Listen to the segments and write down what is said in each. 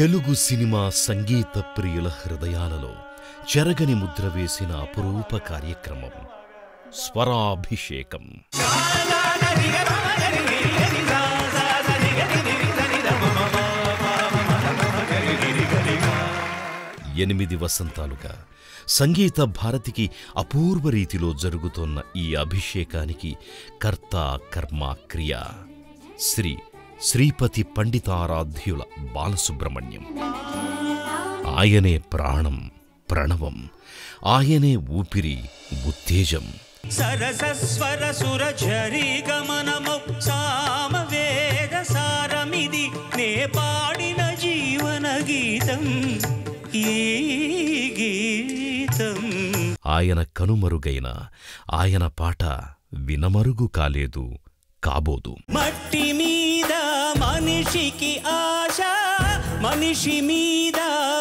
Telugu cinema సంగీత ప్రియుల హృదయాలలో చెరగని ముద్ర వేసిన అపురూప కార్యక్రమం. స్వరాభిషేకం. ఎనిమిది వసంతాలుగా సంగీత భారతికి అపూర్వ రీతిలో జరుగుతోన్న ఈ అభిషేకానికి కర్త కర్మ క్రియ. శ్రీ శ్రీపతి పండితారాధ్యుల బాలసుబ్రహ్మణ్యం. ఆయనే ప్రాణం ప్రణవం ఆయనే ఊపిరి ఉత్తేజం. సరసస్వర గమనము సామవేద సారమిది నే పాడిన జీవన గీతం ఈ గీతం. ఆయన కనుమరుగైన ఆయన పాట వినమరుగు కాలేదు కాబోదు. మట్టి మీద మనిషికి ఆశ మనిషి మీద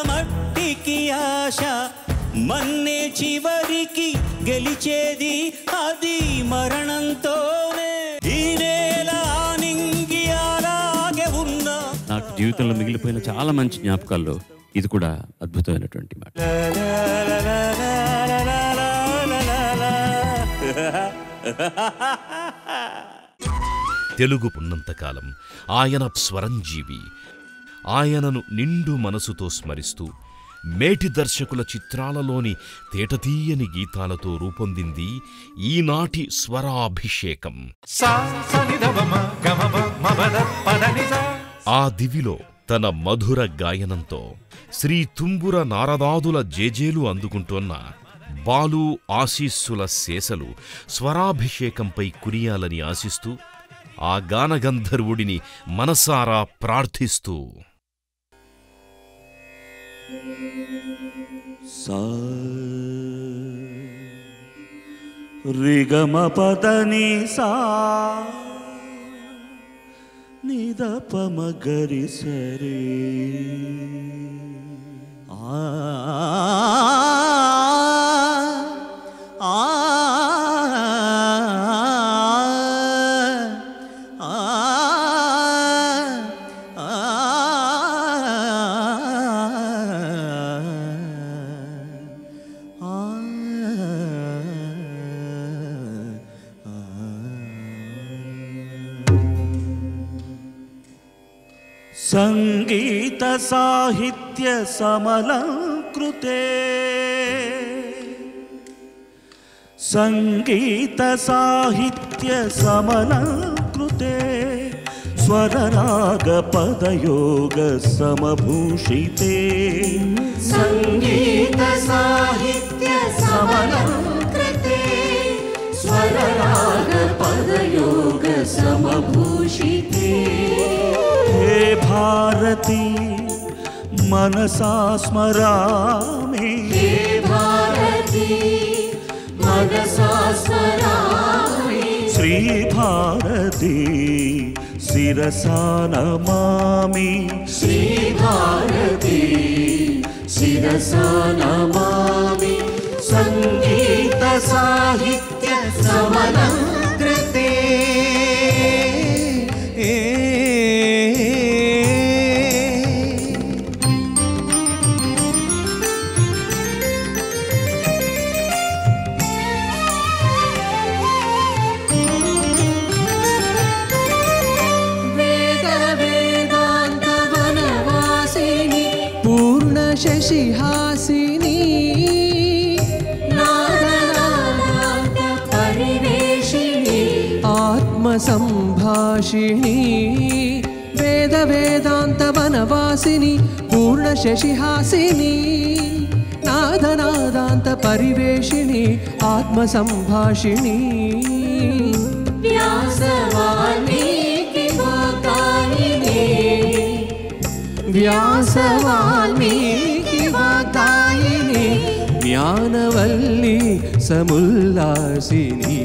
మట్టికి ఆశ. మన్నే చివరికి గెలిచేది అది మరణంతోనే. ఉన్నా నాకు జీవితంలో మిగిలిపోయిన చాలా మంచి జ్ఞాపకాల్లో ఇది కూడా అద్భుతమైనటువంటి మాట. తెలుగు ఉన్నంతకాలం ఆయన స్వరంజీవి. ఆయనను నిండు మనసుతో స్మరిస్తూ మేటి దర్శకుల చిత్రాలలోని తేటతీయని గీతాలతో రూపొందింది ఈనాటి స్వరాభిషేకం. ఆ దివిలో తన మధుర గాయనంతో శ్రీ తుంబుర నారదాదుల జేజేలు అందుకుంటోన్న బాలు ఆశీస్సుల శేషలు స్వరాభిషేకంపై కురియాలని ఆశిస్తూ ఆ గానగంధర్వుడిని మనసారా ప్రార్థిస్తూ సా రిగమ పదని సా నిదపమ గరి సరే ఆ ఆ सङ्गीतसाहित्यसमलङ्कृते सङ्गीतसाहित्यसमलङ्कृते स्वररागपदयोगसमभूषिते सङ्गीतसाहित्यसमलङ्कृते स्वररागपदयोगसमभूषिते हे भारती मनसा स्मरामि। भारती मनसा स्मरामि। श्रीभारती शिरसा नमामि। श्रीभारती शिरसा नमामि। मामि सङ्गीतसाहित्य समन शिहासिनी आत्मसम्भाषिणी। वेदवेदान्तवनवासिनि। पूर्णशशिहासिनी। नादनादान्तपरिवेषिणि आत्मसम्भाषिणी। व्यासवाल्मीकिभूतानि व्यासवाल्मीकि ज्ञानवल्ली समुल्लासिनी।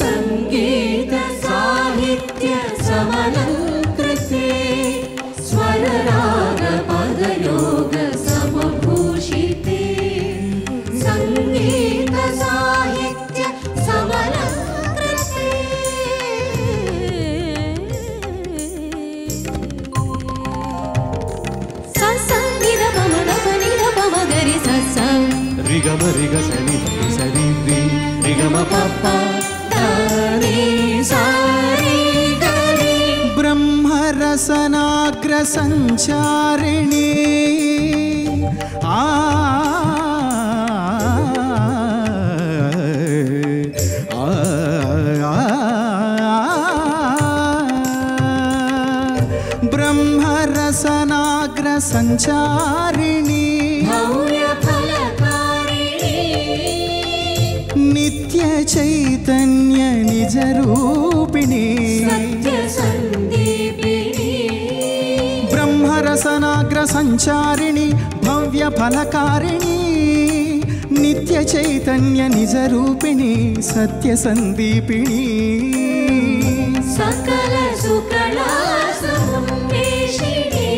सङ्केतसाहित्यसमन రిగమ రిగ సరి సరి సరి రి రిగమ పప్ప దని సారి గరి బ్రహ్మరసనాగ్రసంచారిణి ఆ సంచారిణి భవ్య ఫలకారిణి నిత్య చైతన్య నిజ రూపిణి సత్య సందీపిణి. సకల సుకళా సమున్మేషిణి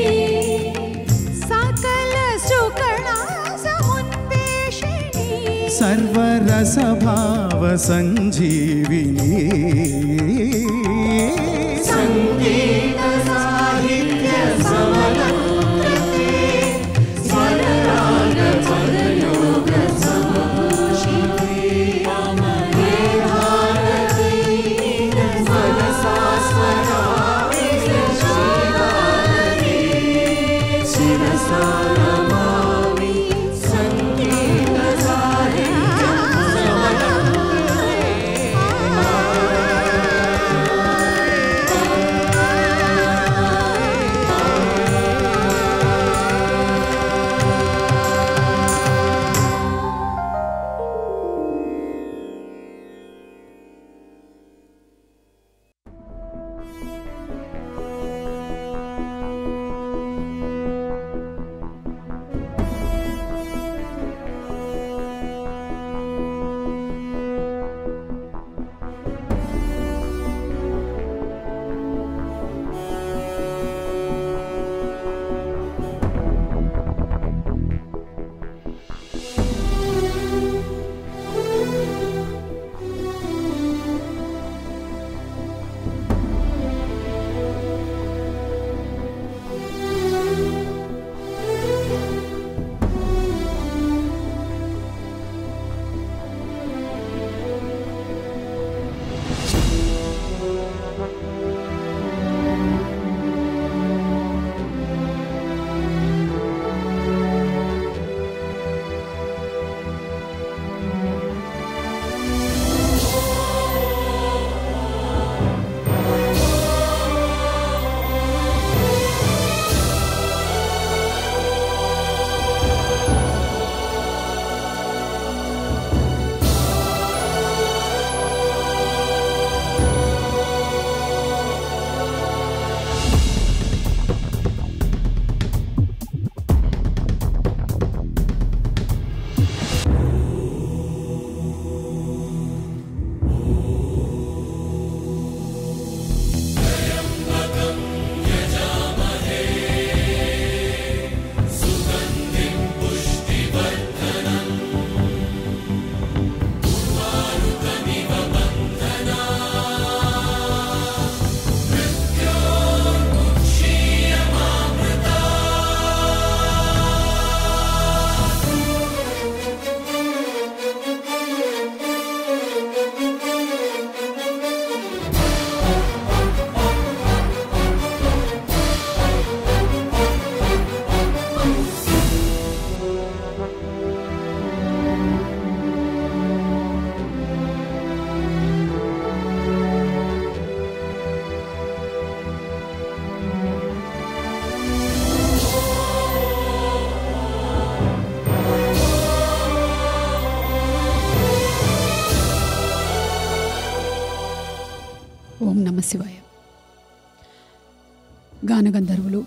గానగంధర్వులు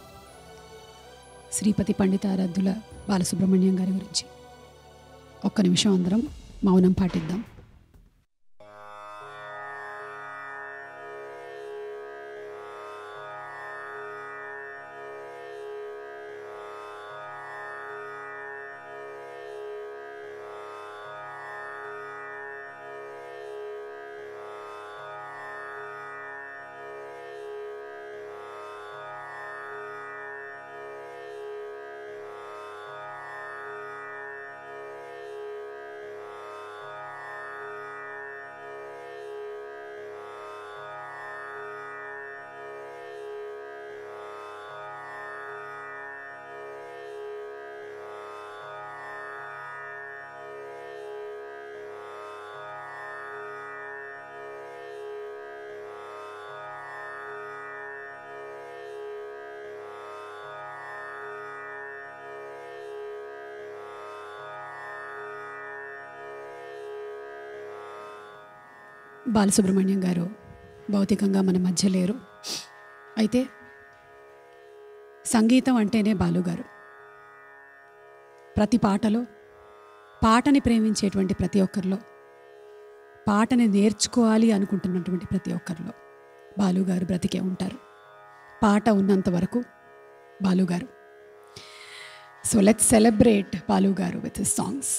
శ్రీపతి పండితారాధ్యుల బాలసుబ్రహ్మణ్యం గారి గురించి. ఒక్క నిమిషం అందరం మౌనం పాటిద్దాం. బాలసుబ్రహ్మణ్యం గారు భౌతికంగా మన మధ్య లేరు. అయితే సంగీతం అంటేనే బాలుగారు ప్రతి పాటలో పాటని ప్రేమించేటువంటి ప్రతి ఒక్కరిలో పాటని నేర్చుకోవాలి అనుకుంటున్నటువంటి ప్రతి ఒక్కరిలో బాలుగారు బ్రతికే ఉంటారు. పాట ఉన్నంత వరకు బాలుగారు సో లెట్ సెలబ్రేట్ బాలుగారు విత్ సాంగ్స్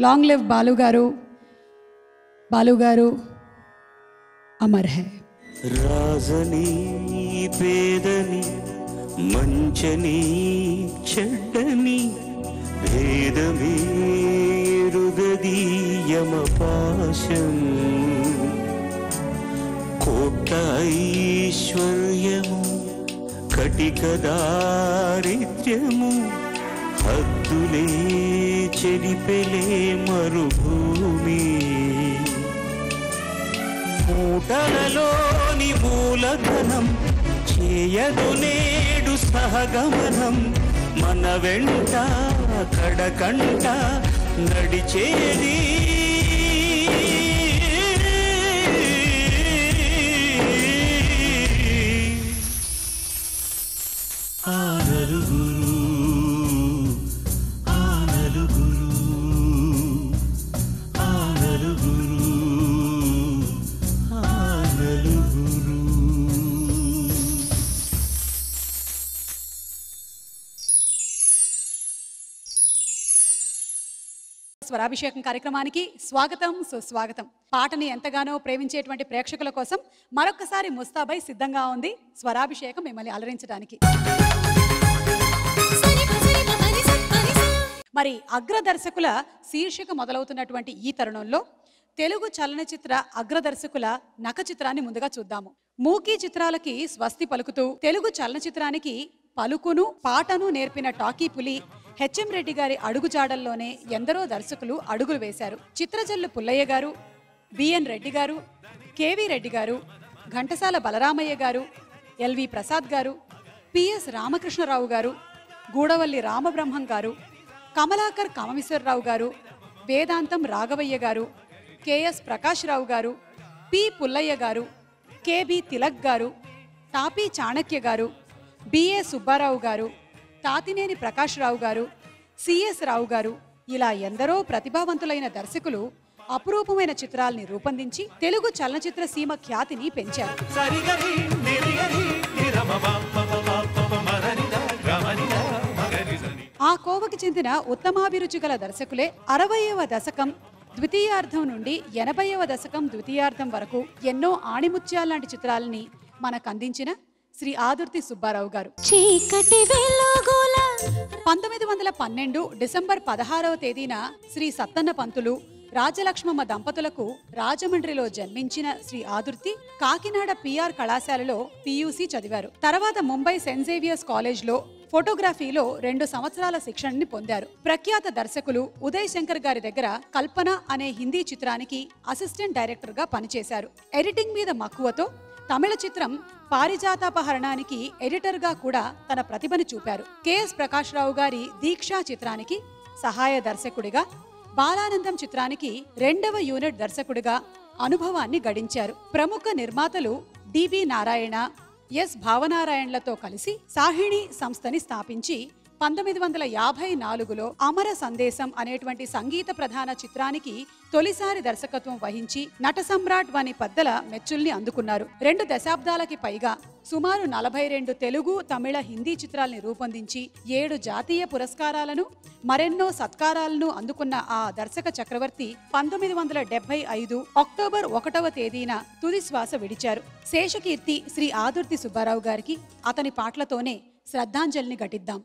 లాంగ్ లివ్ బాలుగారు బాలు గారు అమర్ హై. రాజని పేదని మంచని చెడ్డని భేదమేరుగదీయమ పాశం కోట్ల ఐశ్వర్యము కటిక దారిద్ర్యము హద్దులే చెరిపెలే మరుభూమి. మూటలలోని మూలధనం చేయదు నేడు సహగమనం. మన వెంట కడకంట నడిచేది స్వరాభిషేకం కార్యక్రమానికి స్వాగతం సుస్వాగతం. పాటని ఎంతగానో ప్రేమించేటువంటి ప్రేక్షకుల కోసం మరొకసారి ముస్తాబై సిద్ధంగా ఉంది స్వరాభిషేకం మిమ్మల్ని అలరించడానికి. మరి అగ్రదర్శకుల శీర్షిక మొదలవుతున్నటువంటి ఈ తరుణంలో తెలుగు చలనచిత్ర అగ్రదర్శకుల నక చిత్రాన్ని ముందుగా చూద్దాము. మూకీ చిత్రాలకి స్వస్తి పలుకుతూ తెలుగు చలనచిత్రానికి పలుకును పాటను నేర్పిన టాకీ పులి హెచ్ఎం రెడ్డి గారి అడుగుజాడల్లోనే ఎందరో దర్శకులు అడుగులు వేశారు. చిత్రజల్లు పుల్లయ్య గారు బిఎన్ రెడ్డి గారు కేవి రెడ్డి గారు ఘంటసాల బలరామయ్య గారు ఎల్వి ప్రసాద్ గారు పిఎస్ రామకృష్ణరావు గారు గూడవల్లి రామబ్రహ్మం గారు కమలాకర్ కామేశ్వరరావు గారు వేదాంతం రాఘవయ్య గారు కెఎస్ ప్రకాశ్రావు గారు పి. పుల్లయ్య గారు కేబి తిలక్ గారు తాపీ చాణక్య గారు బిఏ సుబ్బారావు గారు తాతినేని ప్రకాశ్రావు గారు సిఎస్ రావు గారు ఇలా ఎందరో ప్రతిభావంతులైన దర్శకులు అపురూపమైన చిత్రాల్ని రూపొందించి తెలుగు చలనచిత్ర సీమ ఖ్యాతిని పెంచారు. ఆ కోవకి చెందిన ఉత్తమాభిరుచి గల దర్శకులే అరవయవ దశకం ద్వితీయార్థం నుండి ఎనభైవ దశకం ద్వితీయార్థం వరకు ఎన్నో ఆణిముత్యాలాంటి చిత్రాలని మనకు అందించిన శ్రీ ఆదుర్తి సుబ్బారావు గారు. చీకటి వెలుగుల పంతొమ్మిది వందల పన్నెండు డిసెంబర్ పదహారవ తేదీన శ్రీ సత్తన్న పంతులు రాజలక్ష్మమ్మ దంపతులకు రాజమండ్రిలో జన్మించిన శ్రీ ఆదుర్తి కాకినాడ పిఆర్ కళాశాలలో పియూసి చదివారు. తర్వాత ముంబై సెయింట్ జేవియర్స్ కాలేజ్లో ఫోటోగ్రఫీలో రెండు సంవత్సరాల శిక్షణని పొందారు. ప్రఖ్యాత దర్శకులు ఉదయ్ శంకర్ గారి దగ్గర కల్పన అనే హిందీ చిత్రానికి అసిస్టెంట్ డైరెక్టర్గా పనిచేశారు. ఎడిటింగ్ మీద మక్కువతో తమిళ చిత్రం పారిజాతాపహరణానికి ఎడిటర్గా కూడా తన ప్రతిభని చూపారు. కెఎస్ ప్రకాష్ రావు గారి దీక్షా చిత్రానికి సహాయ దర్శకుడిగా బాలానందం చిత్రానికి రెండవ యూనిట్ దర్శకుడిగా అనుభవాన్ని గడించారు. ప్రముఖ నిర్మాతలు డిబి నారాయణ ఎస్. భావనారాయణలతో కలిసి సాహిణి సంస్థని స్థాపించి పంతొమ్మిది వందల యాభై నాలుగులో అమర సందేశం అనేటువంటి సంగీత ప్రధాన చిత్రానికి తొలిసారి దర్శకత్వం వహించి నట సమ్రాట్ వాని పద్దల మెచ్చుల్ని అందుకున్నారు. రెండు దశాబ్దాలకి పైగా సుమారు నలభై రెండు తెలుగు తమిళ హిందీ చిత్రాల్ని రూపొందించి ఏడు జాతీయ పురస్కారాలను మరెన్నో సత్కారాలను అందుకున్న ఆ దర్శక చక్రవర్తి పంతొమ్మిది వందల డెబ్బై ఐదు అక్టోబర్ ఒకటవ తేదీన తుది శ్వాస విడిచారు. శేషకీర్తి శ్రీ ఆదుర్తి సుబ్బారావు గారికి అతని పాటలతోనే శ్రద్ధాంజలిని ఘటిద్దాం.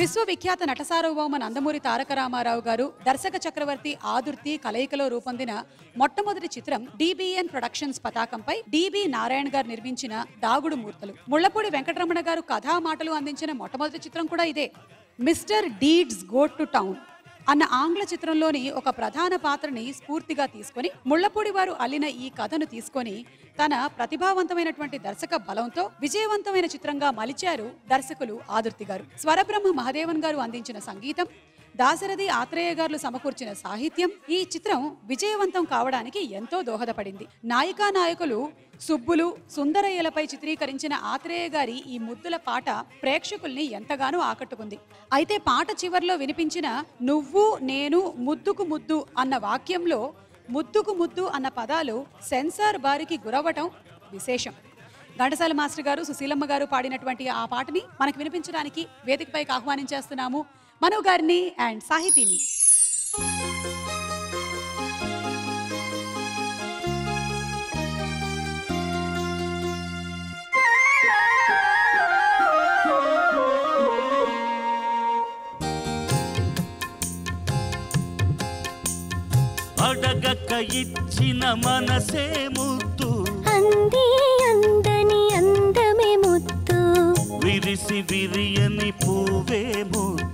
విశ్వవిఖ్యాత నట సార్వభౌమ నందమూరి తారక రామారావు గారు దర్శక చక్రవర్తి ఆదుర్తి కలయికలో రూపొందిన మొట్టమొదటి చిత్రం డిబిఎన్ ప్రొడక్షన్స్ పతాకంపై డిబి నారాయణ గారు నిర్మించిన దాగుడు మూర్తులు. ముళ్ళపూడి వెంకటరమణ గారు కథా మాటలు అందించిన మొట్టమొదటి చిత్రం కూడా ఇదే. Mister Deeds go to town. అన్న ఆంగ్ల చిత్రంలోని ఒక ప్రధాన పాత్రని స్ఫూర్తిగా తీసుకొని ముళ్ళపూడి వారు అల్లిన ఈ కథను తీసుకొని తన ప్రతిభావంతమైనటువంటి దర్శక బలంతో విజయవంతమైన చిత్రంగా మలిచారు దర్శకులు ఆదుర్తి గారు. స్వరబ్రహ్మ మహదేవన్ గారు అందించిన సంగీతం దాశరథి ఆత్రేయ గారు సమకూర్చిన సాహిత్యం ఈ చిత్రం విజయవంతం కావడానికి ఎంతో దోహదపడింది. నాయికా నాయకులు సుబ్బులు సుందరయ్యలపై చిత్రీకరించిన ఆత్రేయ గారి ఈ ముద్దుల పాట ప్రేక్షకుల్ని ఎంతగానో ఆకట్టుకుంది. అయితే పాట చివర్లో వినిపించిన నువ్వు నేను ముద్దుకు ముద్దు అన్న వాక్యంలో ముద్దుకు ముద్దు అన్న పదాలు సెన్సార్ బారికి గురవటం విశేషం. ఘంటసాల మాస్టర్ గారు సుశీలమ్మ గారు పాడినటువంటి ఆ పాటని మనకు వినిపించడానికి వేదికపైకి ఆహ్వానించేస్తున్నాము. మను గారిని అండ్ సాహితీని. అడగక ఇచ్చిన మనసే ముద్దు అంది అందని అందమే ముత్తు. విరిసి విరియని పువ్వే ముద్దు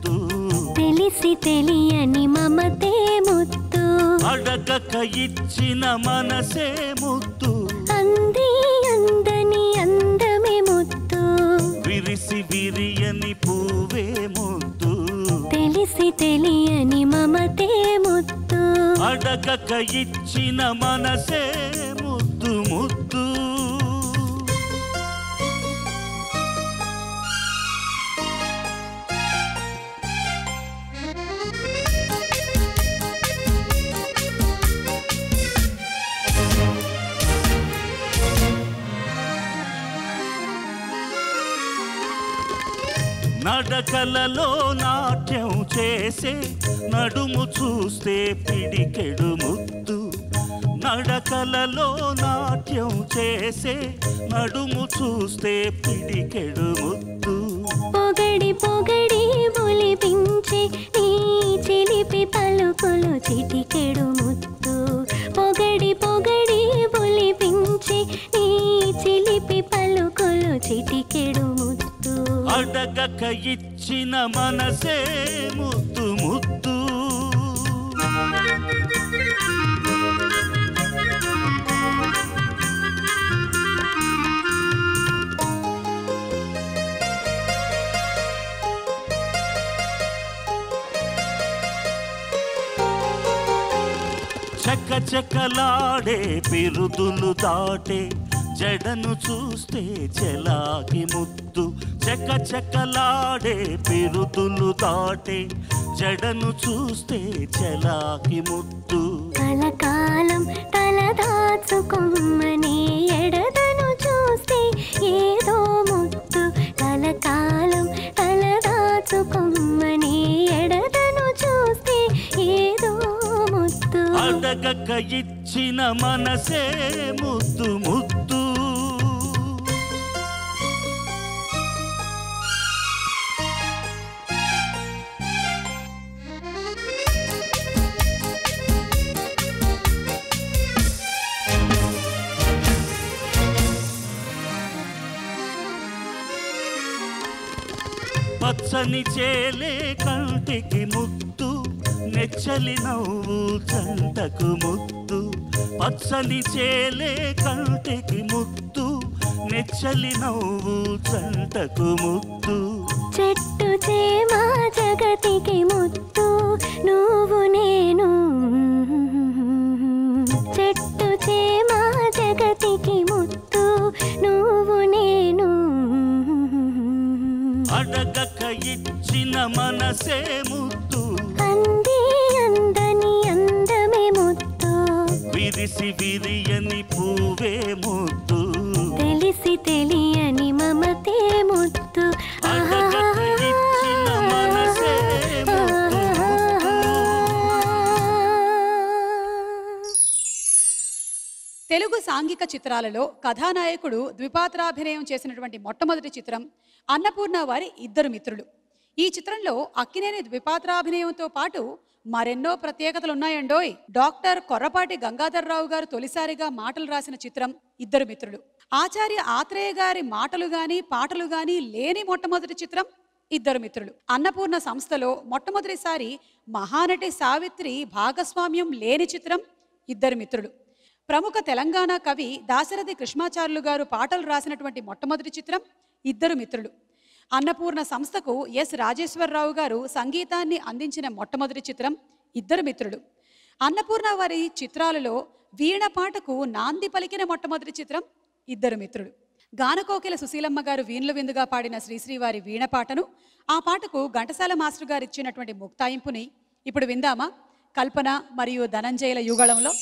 తెలిసి తెలియని మమతే ముత్తు. అడగక ఇచ్చిన మనసే ముద్దు అంది అందని అందమే ముత్తు. విరిసి విరియని పువ్వే ముద్దు తెలిసి తెలియని మమతే ముత్తు. అడగక ఇచ్చిన మనసే ముద్దు ముద్దు నడకలలో నాట్యం చేసే నడుము చూస్తే పిడికెడు ముద్దు నడకలలో నాట్యం చేసే నడుము చూస్తే పిడికెడు ముద్దు పొగడి పొగడి బొలిపించే నీ చెలిపి పలుకులు చిటికెడు ముత్తు. పొగడి పొగడి బొలిపించే నీ చెలిపి పలుకులు చిటికెడు ముత్తు. అడగక ఇచ్చిన మనసే ముద్దు ముద్దు చక్క చక్కలాడే పిరుదులు దాటే జడను చూస్తే చెలాకి ముద్దు. చక్క చక్కలాడే పిరుదులు దాటే. జడను చూస్తే చెలాకి ముద్దు. కలకాలం తల దాచుకొమ్మని ఎడదను చూస్తే ఏదో ముత్తు కలకాలం తల దాచుకొమ్మని ఎడదను చూస్తే ఏదో ముత్తు అడగక ఇచ్చిన మనసే ముద్దు ముద్దు. పచ్చని చేలే కంటికి ముద్దు నెచ్చలి నవ్వు చంటకు ముద్దు పచ్చని చేలే కంటికి ముద్దు నెచ్చలి నవ్వు చంటకు ముద్దు చెట్టు చేమా జగతికి ముత్తు నువ్వు నేను. చెట్టు చేమా జగతికి ముత్తు నువ్వు నేను. అడగక ఇచ్చిన మనసే ముద్దు అంది అందని అందమే ముత్తు. విరిసి విరియని పువ్వే ముద్దు తెలిసి తెలియని మమతే ముత్తు. అడగక తెలుగు సాంఘిక చిత్రాలలో కథానాయకుడు ద్విపాత్రాభినయం చేసినటువంటి మొట్టమొదటి చిత్రం అన్నపూర్ణ వారి ఇద్దరు మిత్రులు. ఈ చిత్రంలో అక్కినేని ద్విపాత్రాభినయంతో పాటు మరెన్నో ప్రత్యేకతలు ఉన్నాయండోయ్. డాక్టర్ కొర్రపాటి గంగాధర్రావు గారు తొలిసారిగా మాటలు రాసిన చిత్రం ఇద్దరు మిత్రులు. ఆచార్య ఆత్రేయ గారి మాటలు గాని పాటలు గాని లేని మొట్టమొదటి చిత్రం ఇద్దరు మిత్రులు. అన్నపూర్ణ సంస్థలో మొట్టమొదటిసారి మహానటి సావిత్రి భాగస్వామ్యం లేని చిత్రం ఇద్దరు మిత్రులు. ప్రముఖ తెలంగాణ కవి దాశరథి కృష్ణాచార్యులు గారు పాటలు రాసినటువంటి మొట్టమొదటి చిత్రం ఇద్దరు మిత్రులు. అన్నపూర్ణ సంస్థకు ఎస్. రాజేశ్వరరావు గారు సంగీతాన్ని అందించిన మొట్టమొదటి చిత్రం ఇద్దరు మిత్రులు. అన్నపూర్ణ వారి చిత్రాలలో వీణ పాటకు నాంది పలికిన మొట్టమొదటి చిత్రం ఇద్దరు మిత్రుడు గానకోకిల సుశీలమ్మ గారు వీణులు విందుగా పాడిన శ్రీశ్రీ వారి వీణ పాటను ఆ పాటకు ఘంటసాల మాస్టర్ గారు ఇచ్చినటువంటి ముక్తాయింపుని ఇప్పుడు విందామా? కల్పన మరియు ధనంజయుల యుగళంలో.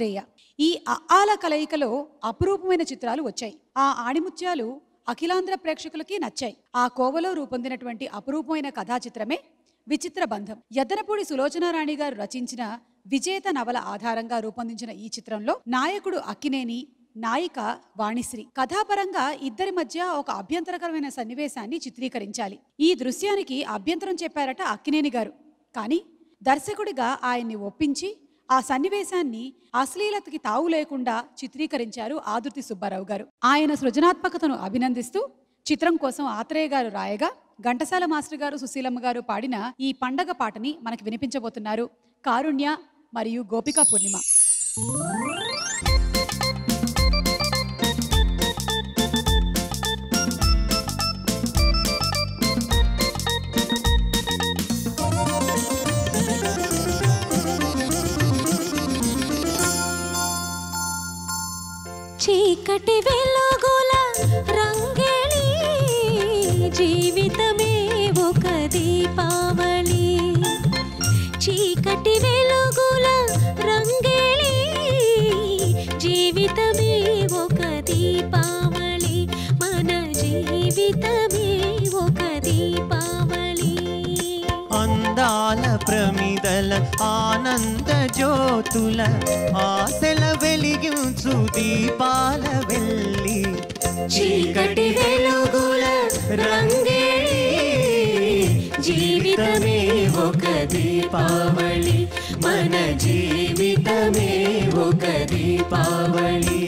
ఆత్రేయ ఈ అఆల కలయికలో అపురూపమైన చిత్రాలు వచ్చాయి. ఆ ఆణిముత్యాలు అఖిలాంధ్ర ప్రేక్షకులకి నచ్చాయి. ఆ కోవలో రూపొందినటువంటి అపురూపమైన కథా చిత్రమే విచిత్ర బంధం. యద్దనపూడి సులోచనారాణి గారు రచించిన విజేత నవల ఆధారంగా రూపొందించిన ఈ చిత్రంలో నాయకుడు అక్కినేని నాయిక వాణిశ్రీ. కథాపరంగా ఇద్దరి మధ్య ఒక అభ్యంతరకరమైన సన్నివేశాన్ని చిత్రీకరించాలి. ఈ దృశ్యానికి అభ్యంతరం చెప్పారట అక్కినేని గారు. కానీ దర్శకుడిగా ఆయన్ని ఒప్పించి ఆ సన్నివేశాన్ని అశ్లీలతకి తావు లేకుండా చిత్రీకరించారు ఆదుర్తి సుబ్బారావు గారు. ఆయన సృజనాత్మకతను అభినందిస్తూ చిత్రం కోసం ఆత్రేయ గారు రాయగా ఘంటసాల మాస్టర్ గారు సుశీలమ్మ గారు పాడిన ఈ పండగ పాటని మనకు వినిపించబోతున్నారు కారుణ్య మరియు గోపికా పూర్ణిమ. చీకటి వెలుగుల రంగేళి జీవితమే ఒక దీపావళి. చీకటి వెలుగుల ప్రమిదల ఆనంద జ్యోతుల ఆశల వెలిగించు దీపాల వెళ్ళి చీకటి వెలుగుల రంగేళి జీవితమే ఒక దీపావళి మన జీవితమే ఒక దీపావళి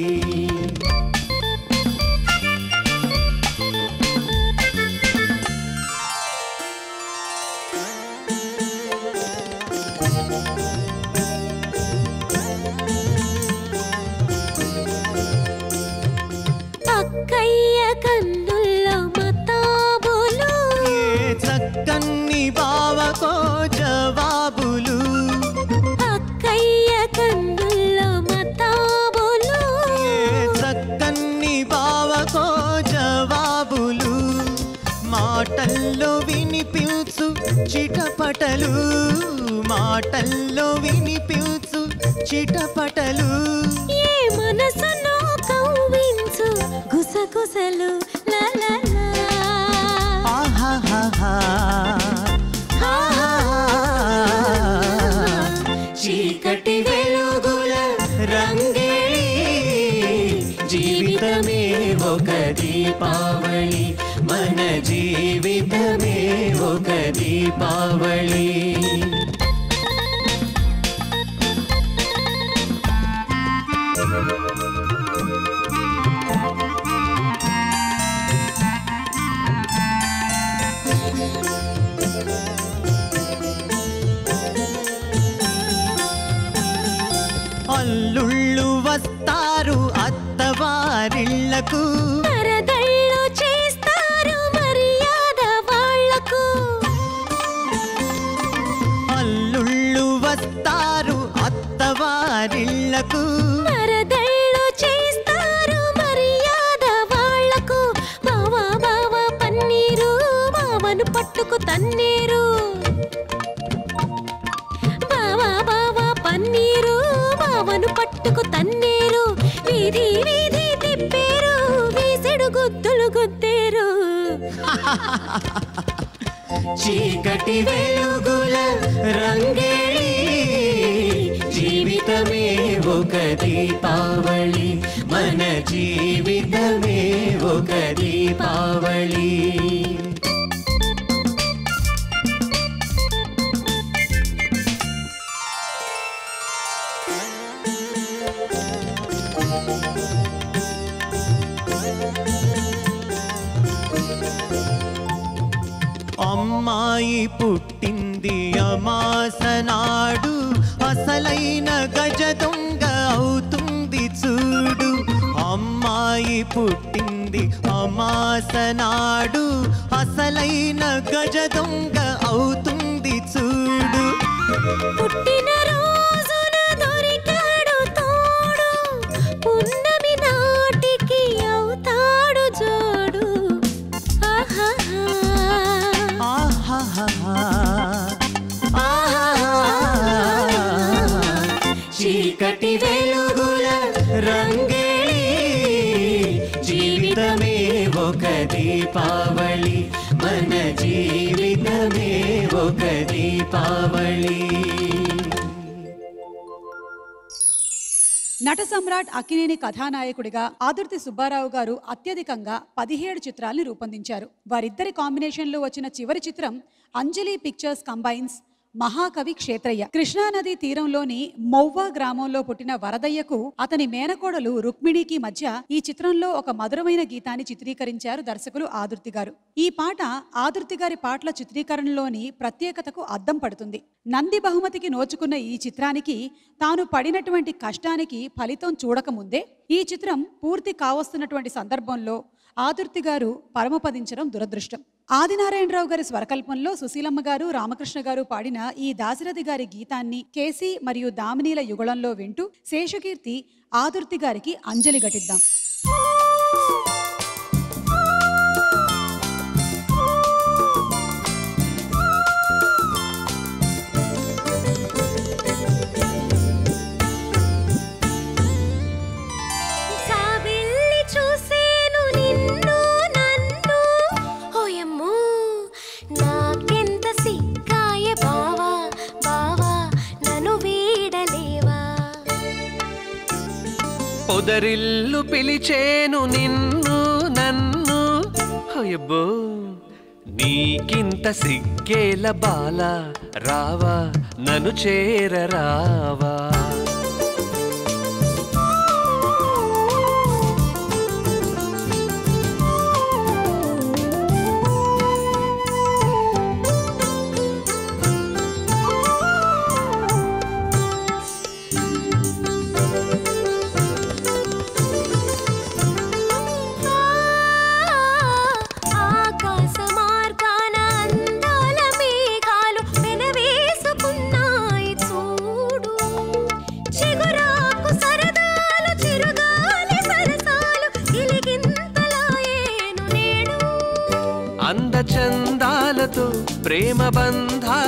చిటపటలు మాటల్లో వినిపించు చిటపటలు. ఏ మనసును కవ్వించు గుసగుసలు. చీకటి వెలుగుల రంగేళి జీవితమే ఒక దీపావళి దీపావళి అల్లుళ్ళు వస్తారు అత్తవారిళ్ళకు చీకటి వెలుగుల రంగేళి జీవితమే ఒక దీపావళి. మన జీవితమే ఒక దీపావళి. నాడు అసలైన గజ దొంగ అవుతుంది చూడు. అమ్మాయి పుట్టింది అమాసనాడు అసలైన గజ దొంగ అవుతుంది చూడు. పుట్టి నట సమ్రాట్ అక్కినేని కథానాయకుడిగా ఆదుర్తి సుబ్బారావు గారు అత్యధికంగా పదిహేడు చిత్రాల్ని రూపొందించారు. వారిద్దరి కాంబినేషన్లో వచ్చిన చివరి చిత్రం అంజలి పిక్చర్స్ కంబైన్స్. మహాకవి క్షేత్రయ్య. కృష్ణానది తీరంలోని మొవ్వ గ్రామంలో పుట్టిన వరదయ్యకు అతని మేనకోడలు రుక్మిణికి మధ్య ఈ చిత్రంలో ఒక మధురమైన గీతాన్ని చిత్రీకరించారు దర్శకులు ఆదుర్తి గారు. ఈ పాట ఆదుర్తి గారి పాటల చిత్రీకరణలోని ప్రత్యేకతకు అద్దం పడుతుంది. నంది బహుమతికి నోచుకున్న ఈ చిత్రానికి తాను పడినటువంటి కష్టానికి ఫలితం చూడకముందే ఈ చిత్రం పూర్తి కావస్తున్నటువంటి సందర్భంలో ఆదుర్తి గారు పరమపదించడం దురదృష్టం. ఆదినారాయణరావు గారి స్వరకల్పంలో సుశీలమ్మ గారు రామకృష్ణ గారు పాడిన ఈ దాశరథి గారి గీతాన్ని కేసి మరియు దామినీల యుగళంలో వింటూ శేషకీర్తి ఆదుర్తి గారికి అంజలి ఘటిద్దాం. పొదరిల్లు పిలిచేను నిన్ను నన్ను. హొయబ్బో నీకింత సిగ్గేల బాల రావా నన్ను చేరరావా.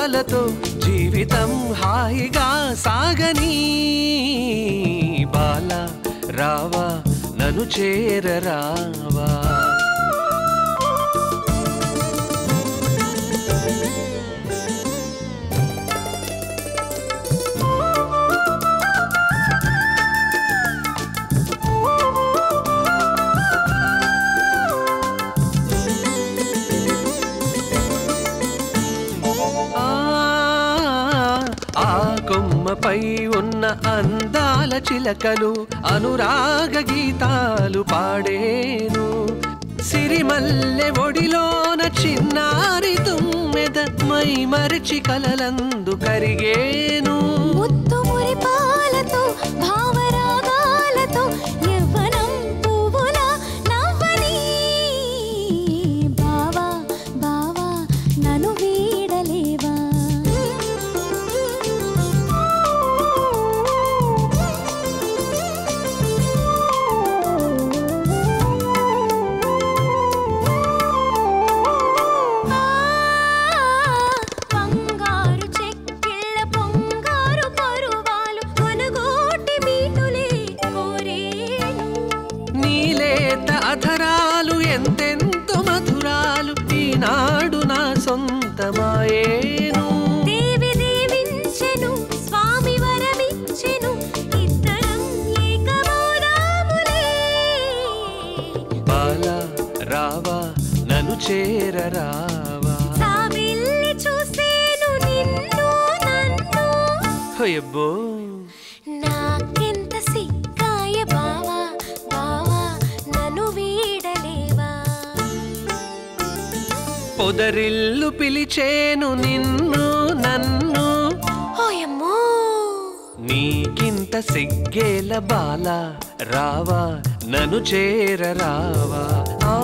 ఆశలతో జీవితం హాయిగా సాగని. బాల రావా నన్ను చేరరావా. పై ఉన్న అందాల చిలకలు అనురాగ గీతాలు పాడేను. సిరిమల్లె ఒడిలోన చిన్నారి తుమ్మెద మై మరచి కలలందు కరిగేను. చేరరావా? సాబిల్లి చూసేను నిన్ను నన్ను. హొయబ్బో నాకెంత సిక్కాయ బావా బావా నన్ను వీడలేవా? పొదరిల్లు పిలిచేను నిన్ను నన్ను. ఓయమ్మో. నీకింత సిగ్గేల బాల రావా నన్ను చేరరావా? ఆ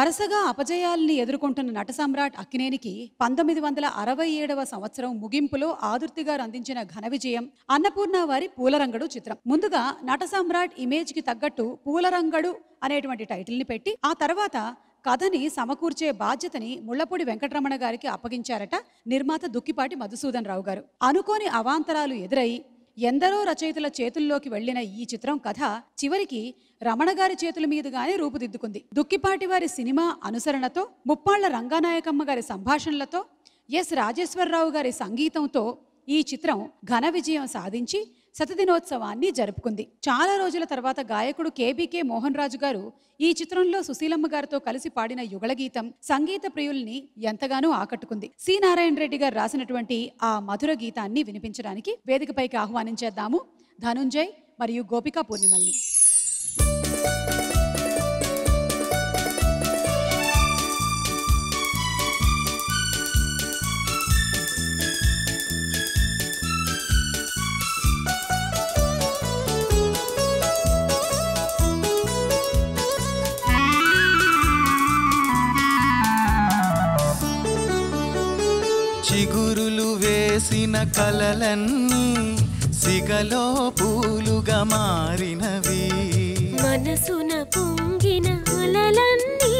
వరుసగా అపజయాల్ని ఎదుర్కొంటున్న నట సమ్రాట్ అక్కినేనికి పంతొమ్మిది వందల అరవై ఏడవ సంవత్సరం ముగింపులో ఆదుర్తి గారు అందించిన ఘన విజయం అన్నపూర్ణ వారి పూలరంగడు చిత్రం. ముందుగా నట సమ్రాట్ ఇమేజ్కి తగ్గట్టు పూలరంగడు అనేటువంటి టైటిల్ని పెట్టి ఆ తర్వాత కథని సమకూర్చే బాధ్యతని ముళ్ళపూడి వెంకటరమణ గారికి అప్పగించారట నిర్మాత దుక్కిపాటి మధుసూదన్ రావు గారు. అనుకోని అవాంతరాలు ఎదురై ఎందరో రచయితల చేతుల్లోకి వెళ్ళిన ఈ చిత్రం కథ చివరికి రమణ గారి చేతుల మీదుగానే రూపుదిద్దుకుంది. దుక్కిపాటి వారి సినిమా అనుసరణతో ముప్పాళ్ళ రంగానాయకమ్మ గారి సంభాషణలతో ఎస్ రాజేశ్వరరావు గారి సంగీతంతో ఈ చిత్రం ఘన విజయం సాధించి శతదినోత్సవాన్ని జరుపుకుంది. చాలా రోజుల తర్వాత గాయకుడు కేబీకే మోహన్ రాజు గారు ఈ చిత్రంలో సుశీలమ్మ గారితో కలిసి పాడిన యుగళ గీతం సంగీత ప్రియుల్ని ఎంతగానో ఆకట్టుకుంది. సి. నారాయణ రెడ్డి గారు రాసినటువంటి ఆ మధుర గీతాన్ని వినిపించడానికి వేదికపైకి ఆహ్వానించేద్దాము. ధనుంజయ్ మరియు గోపికా పూర్ణిమల్ని. చిగురులు వేసిన కలలన్నీ సిగలో పూలుగా మారినవి. మనసున పొంగిన అలలన్నీ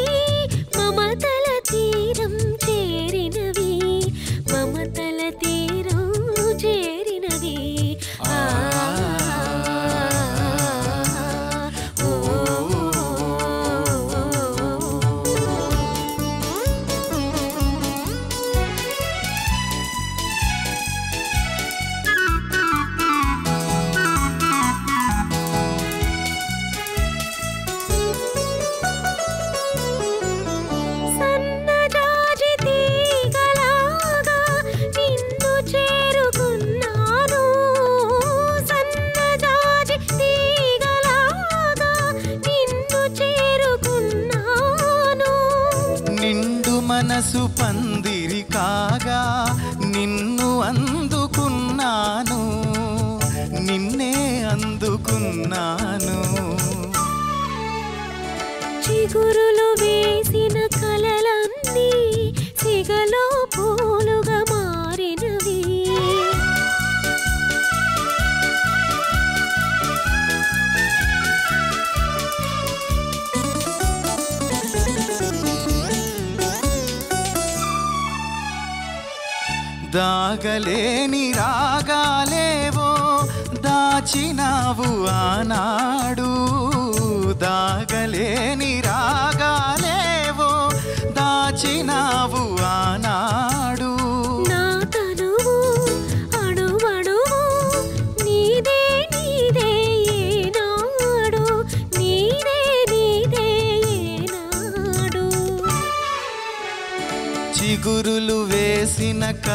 నిండు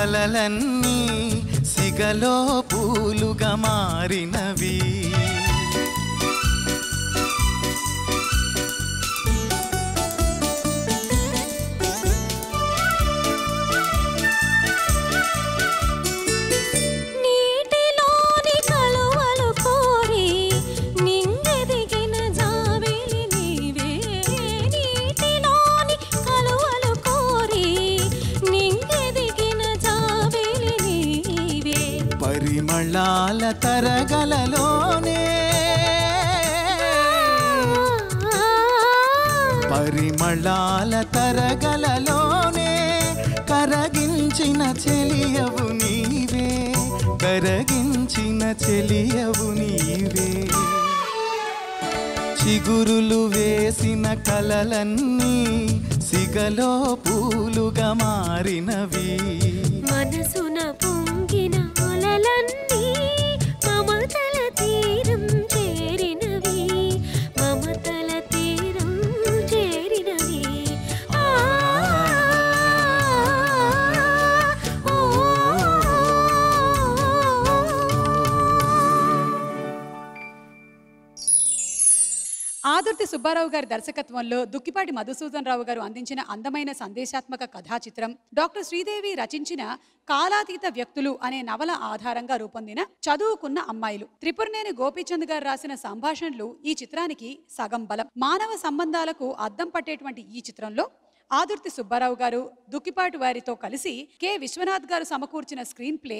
కలలన్నీ సిగలో పూలుగా మారినవి. తరగలలోనే పరిమళాల తరగలలోనే కరగించిన చెలియవు నీవే కరగించిన చెలియవు నీవే. చిగురులు వేసిన కలలన్నీ సిగలో పూలుగా మారినవి. మనసున ఆదుర్తి సుబ్బారావు గారి దర్శకత్వంలో దుక్కిపాటి మధుసూదన్ రావు గారు అందించిన అందమైన సందేశాత్మక కథా చిత్రం డాక్టర్ శ్రీదేవి రచించిన కాలాతీత వ్యక్తులు అనే నవల ఆధారంగా రూపొందిన చదువుకున్న అమ్మాయిలు. త్రిపురనేని గోపీచంద్ గారు రాసిన సంభాషణలు ఈ చిత్రానికి సగం బలం. మానవ సంబంధాలకు అద్దం పట్టేటువంటి ఈ చిత్రంలో ఆదుర్తి సుబ్బారావు గారు దుక్కిపాటి వారితో కలిసి కె. విశ్వనాథ్ గారు సమకూర్చిన స్క్రీన్ ప్లే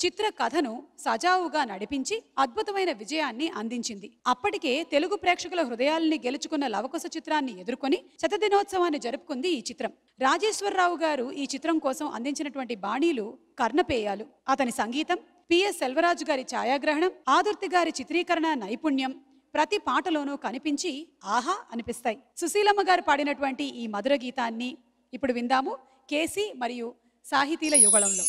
చిత్ర కథను సజావుగా నడిపించి అద్భుతమైన విజయాన్ని అందించింది. అప్పటికే తెలుగు ప్రేక్షకుల హృదయాల్ని గెలుచుకున్న లవకుశ చిత్రాన్ని ఎదుర్కొని శతదినోత్సవాన్ని జరుపుకుంది ఈ చిత్రం. రాజేశ్వరరావు గారు ఈ చిత్రం కోసం అందించినటువంటి బాణీలు కర్ణపేయాలు. అతని సంగీతం పిఎస్ సెల్వరాజు గారి ఛాయాగ్రహణం ఆదుర్తి గారి చిత్రీకరణ నైపుణ్యం ప్రతి పాటలోనూ కనిపించి ఆహా అనిపిస్తాయి. సుశీలమ్మ గారు పాడినటువంటి ఈ మధుర గీతాన్ని ఇప్పుడు విందాము. కేసీ మరియు సాహితీల యుగళంలో.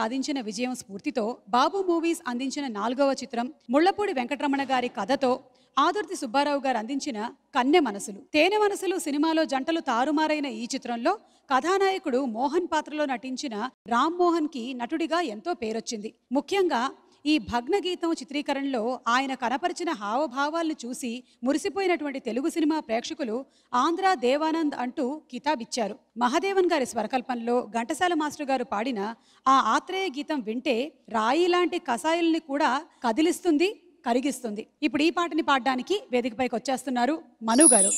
సాధించిన విజయం స్ఫూర్తితో బాబు మూవీస్ అందించిన నాలుగవ చిత్రం ముళ్ళపూడి వెంకటరమణ గారి కథతో ఆదుర్తి సుబ్బారావు గారు అందించిన కన్నె మనసులు. తేనె మనసులు సినిమాలో జంటలు తారుమారైన ఈ చిత్రంలో కథానాయకుడు మోహన్ పాత్రలో నటించిన రామ్ మోహన్కి నటుడిగా ఎంతో పేరొచ్చింది. ముఖ్యంగా ఈ భగ్నగీతం చిత్రీకరణలో ఆయన కనపరిచిన హావభావాలను చూసి మురిసిపోయినటువంటి తెలుగు సినిమా ప్రేక్షకులు ఆంధ్ర దేవానంద్ అంటూ కితాబిచ్చారు. మహదేవన్ గారి స్వరకల్పనలో ఘంటసాల మాస్టర్ గారు పాడిన ఆ ఆత్రేయ గీతం వింటే రాయి లాంటి కషాయల్ని కూడా కదిలిస్తుంది కరిగిస్తుంది. ఇప్పుడు ఈ పాటని పాడడానికి వేదికపైకి వచ్చేస్తున్నారు మను గారు.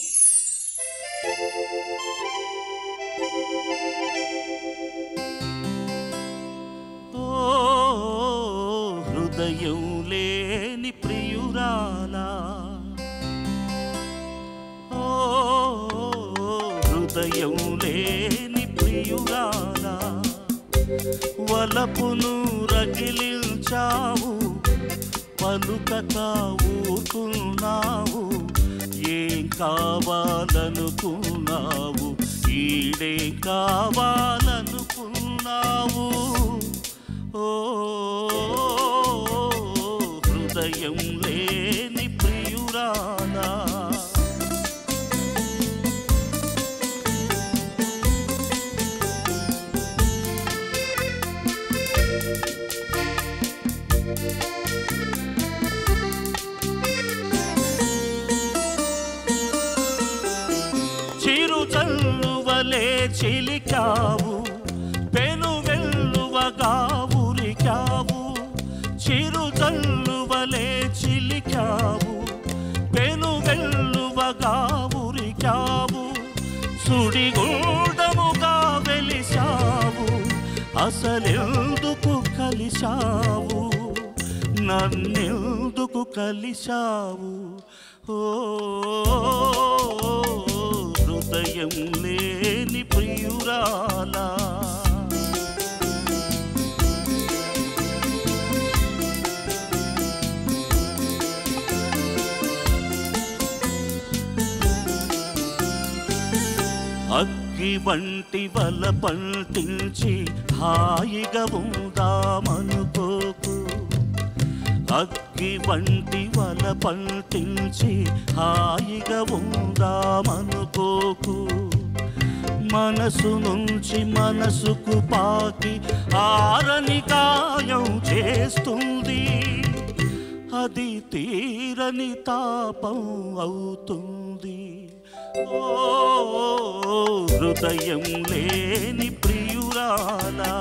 ప్రియురాలా వలపును రగిలించావు పలుకక ఊరుకున్నావు. ఏం కావాలనుకున్నావు? ఈడే కావాలనుకున్నావు? ఓ అసలెందుకు కలిశావు? నన్నెందుకు కలిశావు? ఓ హృదయం లేని ప్రియురాలా? అగ్గి వంటి వల పంటించి హాయిగా ఉందామనుకోకు. అగ్గి వంటి వల పంటించి హాయిగా ఉందామనుకోకు. మనసు నుంచి మనసుకు పాకి ఆరని కాయం చేస్తుంది. అది తీరని తాపం అవుతుంది. హృదయం లేని ప్రియురాలా.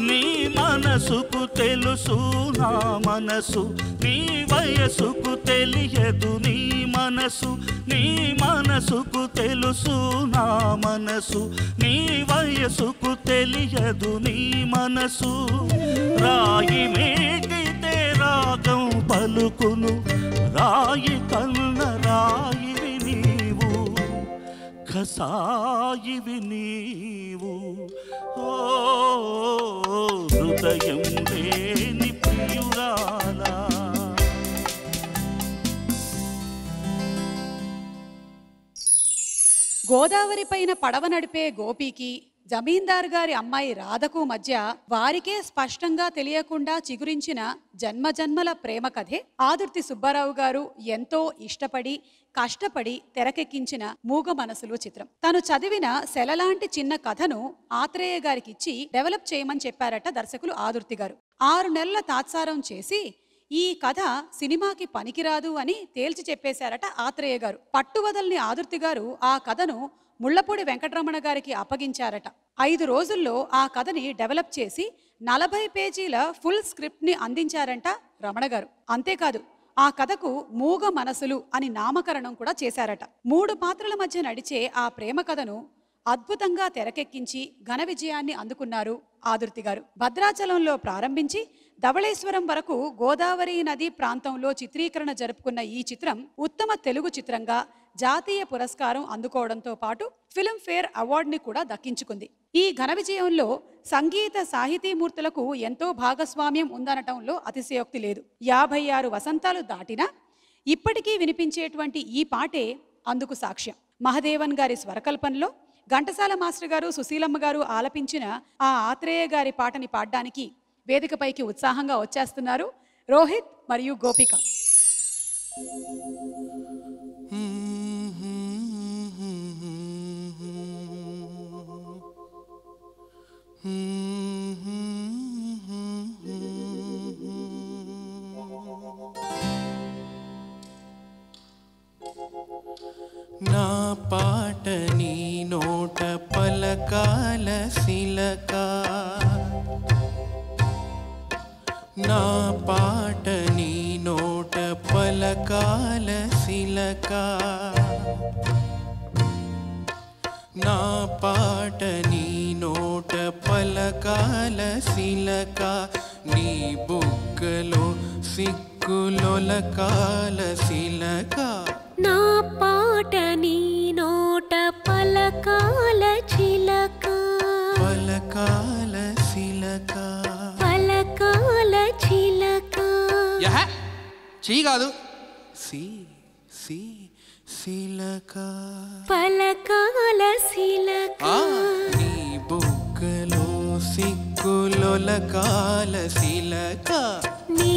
నీ మనసుకు తెలుసు నా మనసు నీ వయసుకు తెలియదు నీ మనసు నీ మనసుకు తెలుసు నా మనసు నీ వయసుకు తెలియదు నీ మనసు. రాయి మేటితే రాగం పలుకును రాయి కన్న రాయివి నీవు కసాయివి నీవు. ఓ హృదయం లేని గోదావరి పైన పడవ నడిపే గోపికి జమీందార్ గారి అమ్మాయి రాధకు మధ్య వారికే స్పష్టంగా తెలియకుండా చిగురించిన జన్మజన్మల ప్రేమ కథే ఆదుర్తి సుబ్బారావు గారు ఎంతో ఇష్టపడి కష్టపడి తెరకెక్కించిన మూగ మనసులు చిత్రం. తను చదివిన సెలలాంటి చిన్న కథను ఆత్రేయ గారికిచ్చి డెవలప్ చేయమని చెప్పారట దర్శకులు ఆదుర్తి గారు. ఆరు నెలల తాత్సారం చేసి ఈ కథ సినిమాకి పనికిరాదు అని తేల్చి చెప్పేశారట ఆత్రేయ గారు. పట్టువదల్ని ఆదుర్తి గారు ఆ కథను ముళ్ళపూడి వెంకటరమణ గారికి అప్పగించారట. ఐదు రోజుల్లో ఆ కథని డెవలప్ చేసి నలభై పేజీల ఫుల్ స్క్రిప్ట్ని అందించారంట రమణ గారు. అంతేకాదు ఆ కథకు మూగ మనసులు అని నామకరణం కూడా చేశారట. మూడు పాత్రల మధ్య నడిచే ఆ ప్రేమ కథను అద్భుతంగా తెరకెక్కించి ఘన విజయాన్ని అందుకున్నారు ఆదుర్తి గారు. భద్రాచలంలో ప్రారంభించి ధవళేశ్వరం వరకు గోదావరి నది ప్రాంతంలో చిత్రీకరణ జరుపుకున్న ఈ చిత్రం ఉత్తమ తెలుగు చిత్రంగా జాతీయ పురస్కారం అందుకోవడంతో పాటు ఫిల్మ్ఫేర్ అవార్డుని కూడా దక్కించుకుంది. ఈ ఘన విజయంలో సంగీత సాహితీమూర్తులకు ఎంతో భాగస్వామ్యం ఉందనటంలో అతిశయోక్తి లేదు. యాభై ఆరు వసంతాలు దాటినా ఇప్పటికీ వినిపించేటువంటి ఈ పాటే అందుకు సాక్ష్యం. మహదేవన్ గారి స్వరకల్పనలో ఘంటసాల మాస్టర్ గారు సుశీలమ్మ గారు ఆలపించిన ఆ ఆత్రేయ గారి పాటని పాడడానికి వేదికపైకి ఉత్సాహంగా వచ్చేస్తున్నారు రోహిత్ మరియు గోపిక. నా పాట నీ నోట పలకాల శిలక. నా పాట నీ నోట పలకాల శిలక. నా పాట నీ నోట పలకాల శిలక. నీ బుగ్గలో సిగ్గులొలకాల శిలక. నా పాట నీ నోట పలకాల చిలక పలకాల శిలక. పలకాల చిలక. చీ కాదు. సి సి శిలక పలకాల శిలక నీ బుగ్గలో సిగ్గులొలకాల శిలక నీ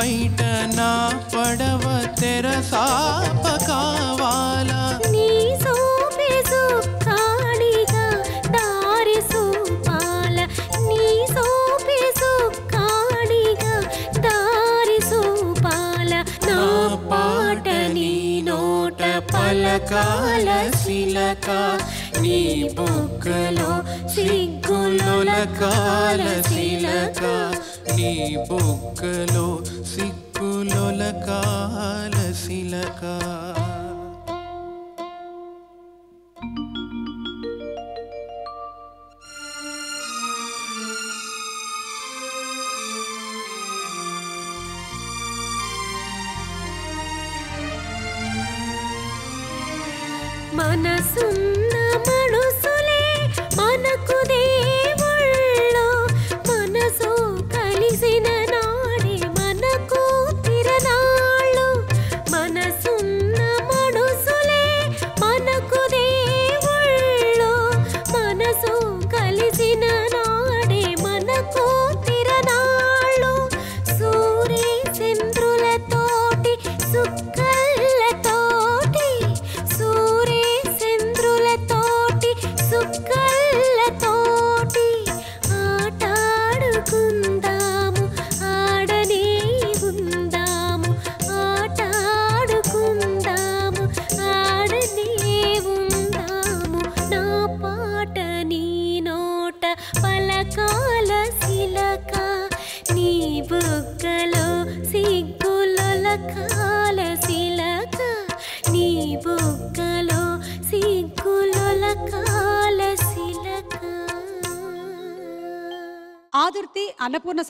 నీ పైట నా పడవ తెరసాప కావాలా నీ సోపే సుఖాడిగా దారి సూపాల నీ సోపే సుఖాడిగా దారి సూపాల నా పాట నీ నోట పలకాల శిలక నీ బొక్కలో సిగ్గులొలకాల శిలక నీ బొక్కలో సిగ్గులొలకాల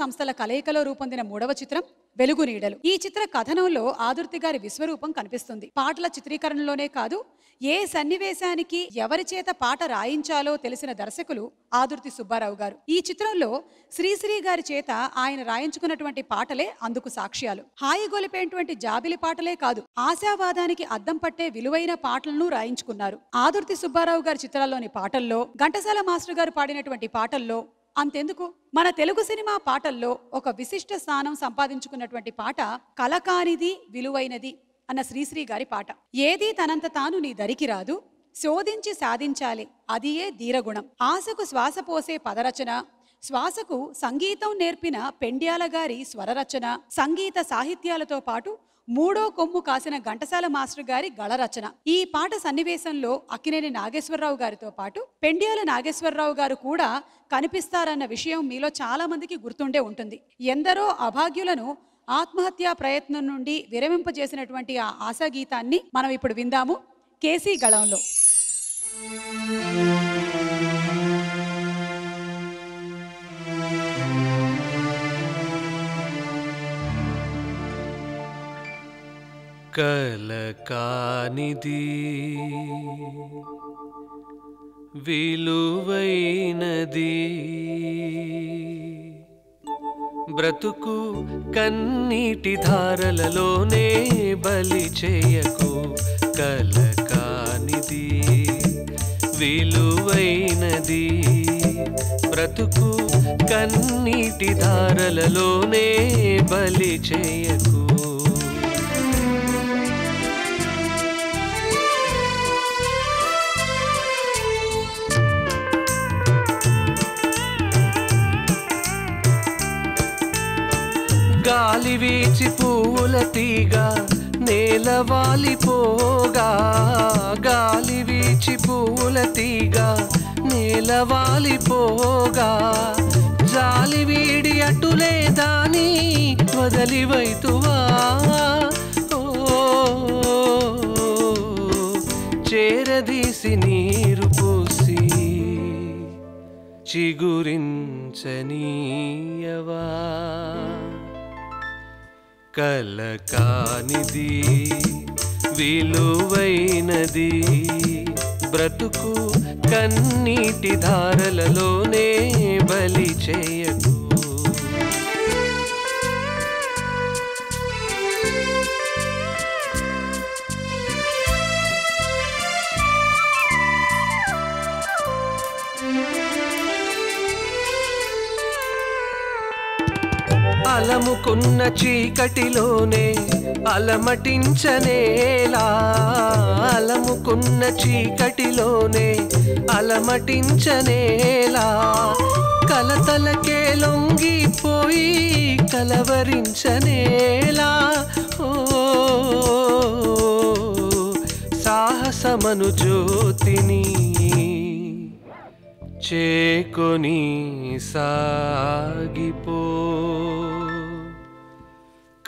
సంస్థల కలయికలో రూపొందిన మూడవ చిత్రం వెలుగు నీడలు. ఈ చిత్ర కథనంలో ఆదుర్తి గారి విశ్వరూపం కనిపిస్తుంది. పాటల చిత్రీకరణలోనే కాదు ఏ సన్నివేశానికి ఎవరి చేత పాట రాయించాలో తెలిసిన దర్శకులు ఆదుర్తి సుబ్బారావు గారు. ఈ చిత్రంలో శ్రీశ్రీ గారి చేత ఆయన రాయించుకున్నటువంటి పాటలే అందుకు సాక్ష్యాలు. హాయి గొలిపేటువంటి జాబిలి పాటలే కాదు ఆశావాదానికి అద్దం పట్టే విలువైన పాటలను రాయించుకున్నారు. ఆదుర్తి సుబ్బారావు గారి చిత్రాల్లోని పాటల్లో ఘంటసాల మాస్టర్ గారు పాడినటువంటి పాటల్లో అంతెందుకు? మన తెలుగు సినిమా పాటల్లో ఒక విశిష్ట స్థానం సంపాదించుకున్నటువంటి పాట కలకానిది విలువైనది అన్న శ్రీశ్రీ గారి పాట. ఏది తనంత తాను నీ దరికి రాదు శోధించి సాధించాలి అదియే ధీరగుణం. ఆశకు శ్వాస పోసే పదరచన శ్వాసకు సంగీతం నేర్పిన పెండ్యాల గారి స్వరరచన సంగీత సాహిత్యాలతో పాటు మూడో కొమ్ము కాసిన ఘంటసాల మాస్టర్ గారి గళ రచన. ఈ పాట సన్నివేశంలో అక్కినేని నాగేశ్వరరావు గారితో పాటు పెండియాల నాగేశ్వరరావు గారు కూడా కనిపిస్తారన్న విషయం మీలో చాలా మందికి గుర్తుండే ఉంటుంది. ఎందరో అభాగ్యులను ఆత్మహత్యా ప్రయత్నం నుండి విరమింపజేసినటువంటి ఆ ఆశాగీతాన్ని మనం ఇప్పుడు విందాము. కేసీ గళంలో. కలకానిది విలువైనది. బ్రతుకు కన్నీటి ధారలలోనే బలి చేయకు కలకానిది విలువైనది. బ్రతుకు కన్నీటి ధారలలోనే బలి చేయకు గాలి వీచి పువ్వుల తీగ నేల వాలిపోగా. గాలి వీచి పువ్వుల తీగ నేల వాలిపోగా. జాలి వీడి అటులే దాని వదలి వైతువా. ఓ నీరు పోసి చిగురించనీయవా. కలకానిది విలువైనది. బ్రతుకు కన్నీటి ధారలలోనే బలి చేయకు. అలముకున్న చీకటిలోనే అలమటించనేలా అలముకున్న చీకటిలోనే అలమటించనేలా కలతలకే లొంగిపోయి కలవరించనేలా ఓ సాహసమను జ్యోతిని చేకొని సాగిపో.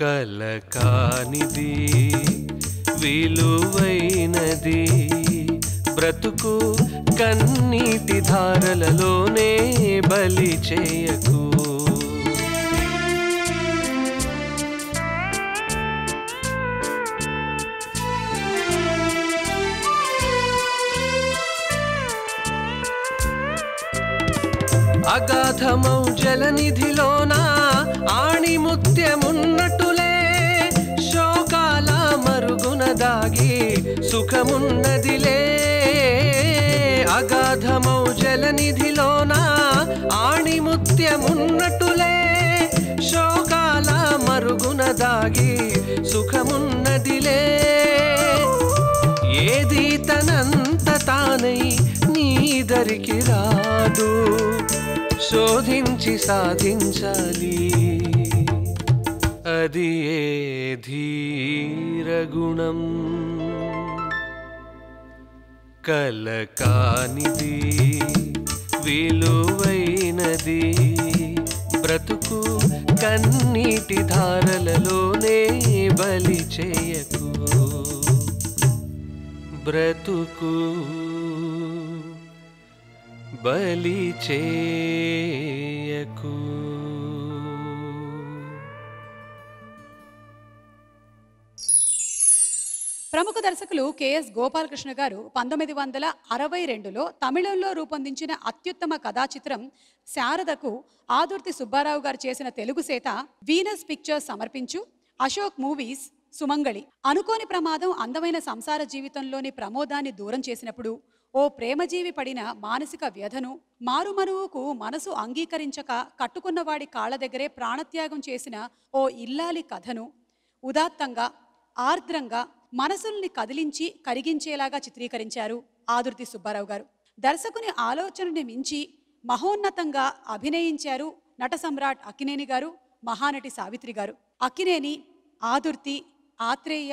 కలకానిది విలువైనది బ్రతుకు కన్నీటి ధారలలోనే బలి చేయకు. అగాధమౌ జలనిధిలోన ఆణిముత్యమున్నట్టులే శోకాల మరుగున దాగి సుఖమున్నదిలే. అగాధమౌ జలనిధిలోన ఆణిముత్యమున్నట్టులే శోకాల మరుగున దాగి సుఖమున్నదిలే. ఏది తనంత తానై నీదరికి రాదు. శోధించి సాధించాలి. అది ఏ ధీరగుణం? కలకానిది విలువైనది బ్రతుకు కన్నీటి ధారలలోనే బలి చేయకు. బ్రతుకు బలి చేయకు. ప్రముఖ దర్శకులు కెఎస్ గోపాలకృష్ణ గారు పంతొమ్మిది వందల అరవై రెండులో తమిళంలో రూపొందించిన అత్యుత్తమ కథా చిత్రం శారదకు ఆదుర్తి సుబ్బారావు గారు చేసిన తెలుగు సేత వీనస్ పిక్చర్స్ సమర్పించు అశోక్ మూవీస్ సుమంగళి. అనుకోని ప్రమాదం అందమైన సంసార జీవితంలోని ప్రమోదాన్ని దూరం చేసినప్పుడు ఓ ప్రేమజీవి పడిన మానసిక వ్యధను మారుమనువుకు మనసు అంగీకరించక కట్టుకున్నవాడి కాళ్ళ దగ్గరే ప్రాణత్యాగం చేసిన ఓ ఇల్లాలి కథను ఉదాత్తంగా ఆర్ద్రంగా మనసుల్ని కదిలించి కరిగించేలాగా చిత్రీకరించారు ఆదుర్తి సుబ్బారావు గారు. దర్శకుని ఆలోచనని మించి మహోన్నతంగా అభినయించారు నట సమ్రాట్ అక్కినేని గారు మహానటి సావిత్రి గారు. అక్కినేని ఆదుర్తి ఆత్రేయ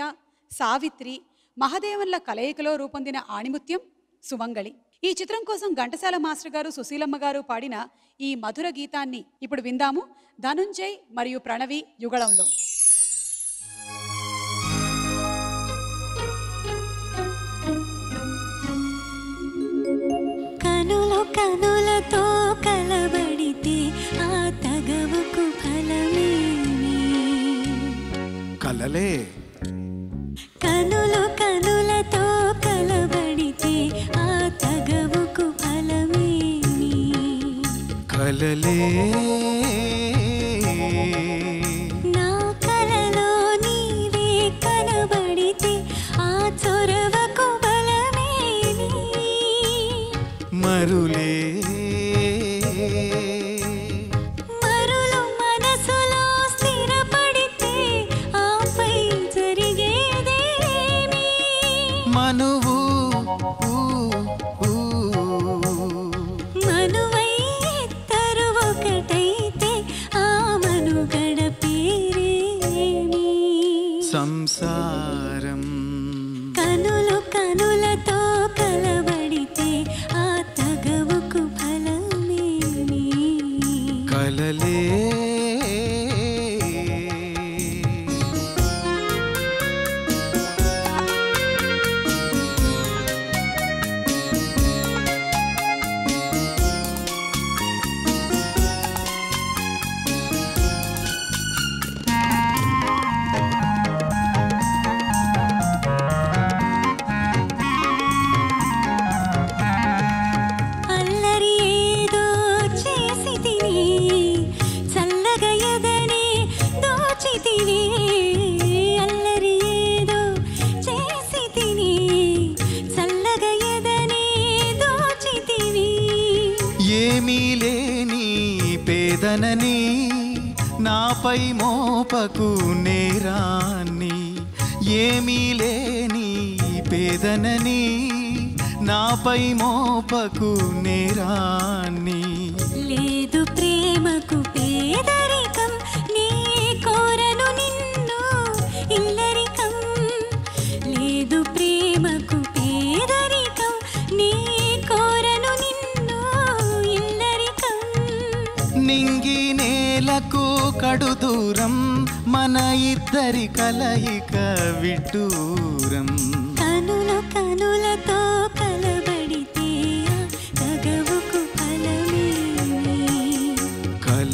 సావిత్రి మహదేవన్ల కలయికలో రూపొందిన ఆణిముత్యం సుమంగళి ఈ చిత్రం కోసం ఘంటసాల మాస్టర్ గారు సుశీలమ్మ గారు పాడిన ఈ మధుర గీతాన్ని ఇప్పుడు విందాము. ధనుంజయ్ మరియు ప్రణవి యుగళంలో. కనులు కనులతో కలబడితే ఆ తగవుకు ఫలమేమి? కలలే. కలలే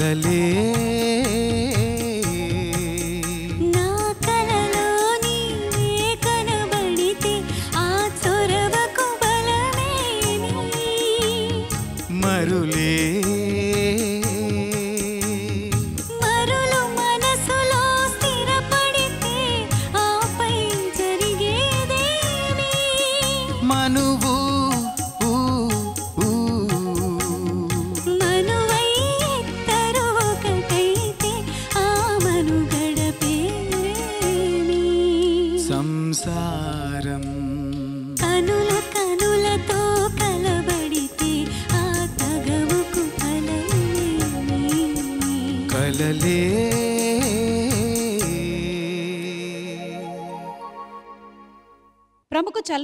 కలలే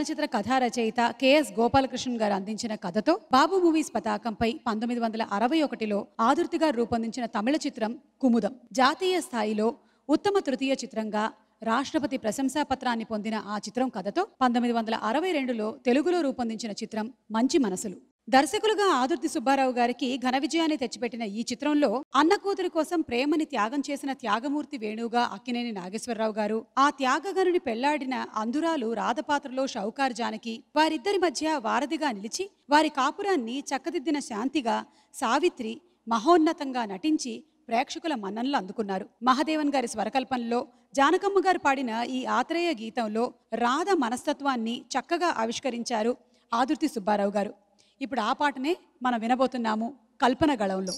చలనచిత్ర కథా రచయిత కెఎస్ గోపాలకృష్ణన్ గారు అందించిన కథతో బాబు మూవీస్ పతాకంపై పంతొమ్మిది వందల అరవై ఒకటిలో ఆదుర్తిగా రూపొందించిన తమిళ చిత్రం కుముదం. జాతీయ స్థాయిలో ఉత్తమ తృతీయ చిత్రంగా రాష్ట్రపతి ప్రశంసా పత్రాన్ని పొందిన ఆ చిత్రం కథతో పంతొమ్మిది వందల అరవై రెండులో తెలుగులో రూపొందించిన చిత్రం మంచి మనసులు. దర్శకులుగా ఆదుర్తి సుబ్బారావు గారికి ఘన విజయాన్ని తెచ్చిపెట్టిన ఈ చిత్రంలో అన్న కూతురు కోసం ప్రేమని త్యాగం చేసిన త్యాగమూర్తి వేణువుగా అక్కినేని నాగేశ్వరరావు గారు ఆ త్యాగగారుని పెళ్ళాడిన అందురాలు రాధపాత్రలో షౌకార్ జానకి వారిద్దరి మధ్య వారధిగా నిలిచి వారి కాపురాన్ని చక్కదిద్దిన శాంతిగా సావిత్రి మహోన్నతంగా నటించి ప్రేక్షకుల మన్ననలు అందుకున్నారు. మహదేవన్ గారి స్వరకల్పనలో జానకమ్మ గారు పాడిన ఈ ఆత్రేయ గీతంలో రాధ మనస్తత్వాన్ని చక్కగా ఆవిష్కరించారు ఆదుర్తి సుబ్బారావు గారు. ఇప్పుడు ఆ పాటనే మనం వినబోతున్నాము కల్పన గళంలో.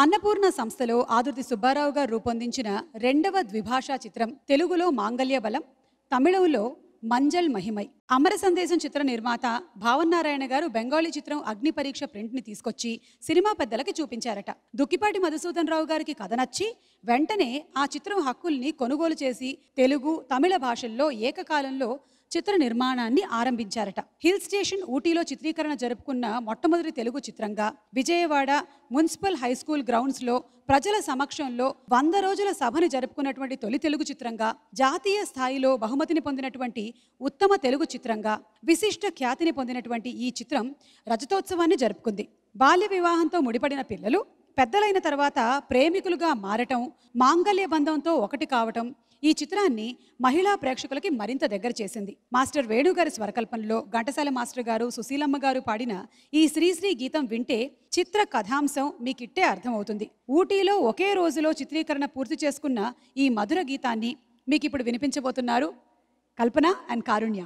అన్నపూర్ణ సంస్థలో ఆదుర్తి సుబ్బారావు గారు రూపొందించిన రెండవ ద్విభాషా చిత్రం తెలుగులో మాంగల్య బలం తమిళంలో మంజల్ మహిమై. అమర సందేశం చిత్ర నిర్మాత భావన్నారాయణ గారు బెంగాలీ చిత్రం అగ్ని పరీక్ష ప్రింట్ని తీసుకొచ్చి సినిమా పెద్దలకి చూపించారట. దుక్కిపాటి మధుసూదన్ రావు గారికి కథ నచ్చి వెంటనే ఆ చిత్రం హక్కుల్ని కొనుగోలు చేసి తెలుగు తమిళ భాషల్లో ఏకకాలంలో చిత్ర నిర్మాణాన్ని ఆరంభించారట. హిల్ స్టేషన్ ఊటీలో చిత్రీకరణ జరుపుకున్న మొట్టమొదటి తెలుగు చిత్రంగా విజయవాడ మున్సిపల్ హై స్కూల్ గ్రౌండ్స్లో ప్రజల సమక్షంలో వంద రోజుల సభను జరుపుకున్నటువంటి తొలి తెలుగు చిత్రంగా జాతీయ స్థాయిలో బహుమతిని పొందినటువంటి ఉత్తమ తెలుగు చిత్రంగా విశిష్ట ఖ్యాతిని పొందినటువంటి ఈ చిత్రం రజతోత్సవాన్ని జరుపుకుంది. బాల్య వివాహంతో ముడిపడిన పిల్లలు పెద్దలైన తర్వాత ప్రేమికులుగా మారటం మాంగల్య బంధంతో ఒకటి కావటం ఈ చిత్రాన్ని మహిళా ప్రేక్షకులకి మరింత దగ్గర చేసింది. మాస్టర్ వేణుగారి స్వరకల్పనలో ఘంటసాల మాస్టర్ గారు సుశీలమ్మ గారు పాడిన ఈ శ్రీశ్రీ గీతం వింటే చిత్ర కథాంశం మీకిట్టే అర్థమవుతుంది. ఊటీలో ఒకే రోజులో చిత్రీకరణ పూర్తి చేసుకున్న ఈ మధుర గీతాన్ని మీకు ఇప్పుడు వినిపించబోతున్నారు కల్పన అండ్ కారుణ్య.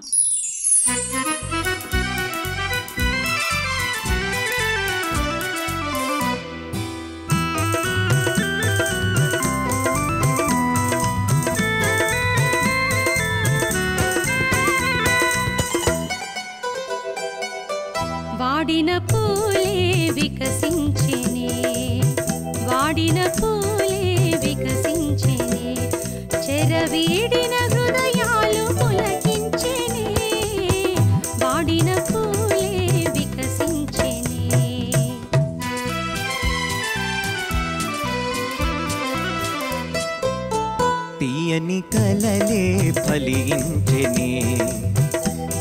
వాడిన పూలే వికసించెనే వాడిన పూలే వికసించెనే చెరవీడిన హృదయాలు పులకించెనే వాడిన పూలే వికసించెనే. తీయని కలలే ఫలించెనే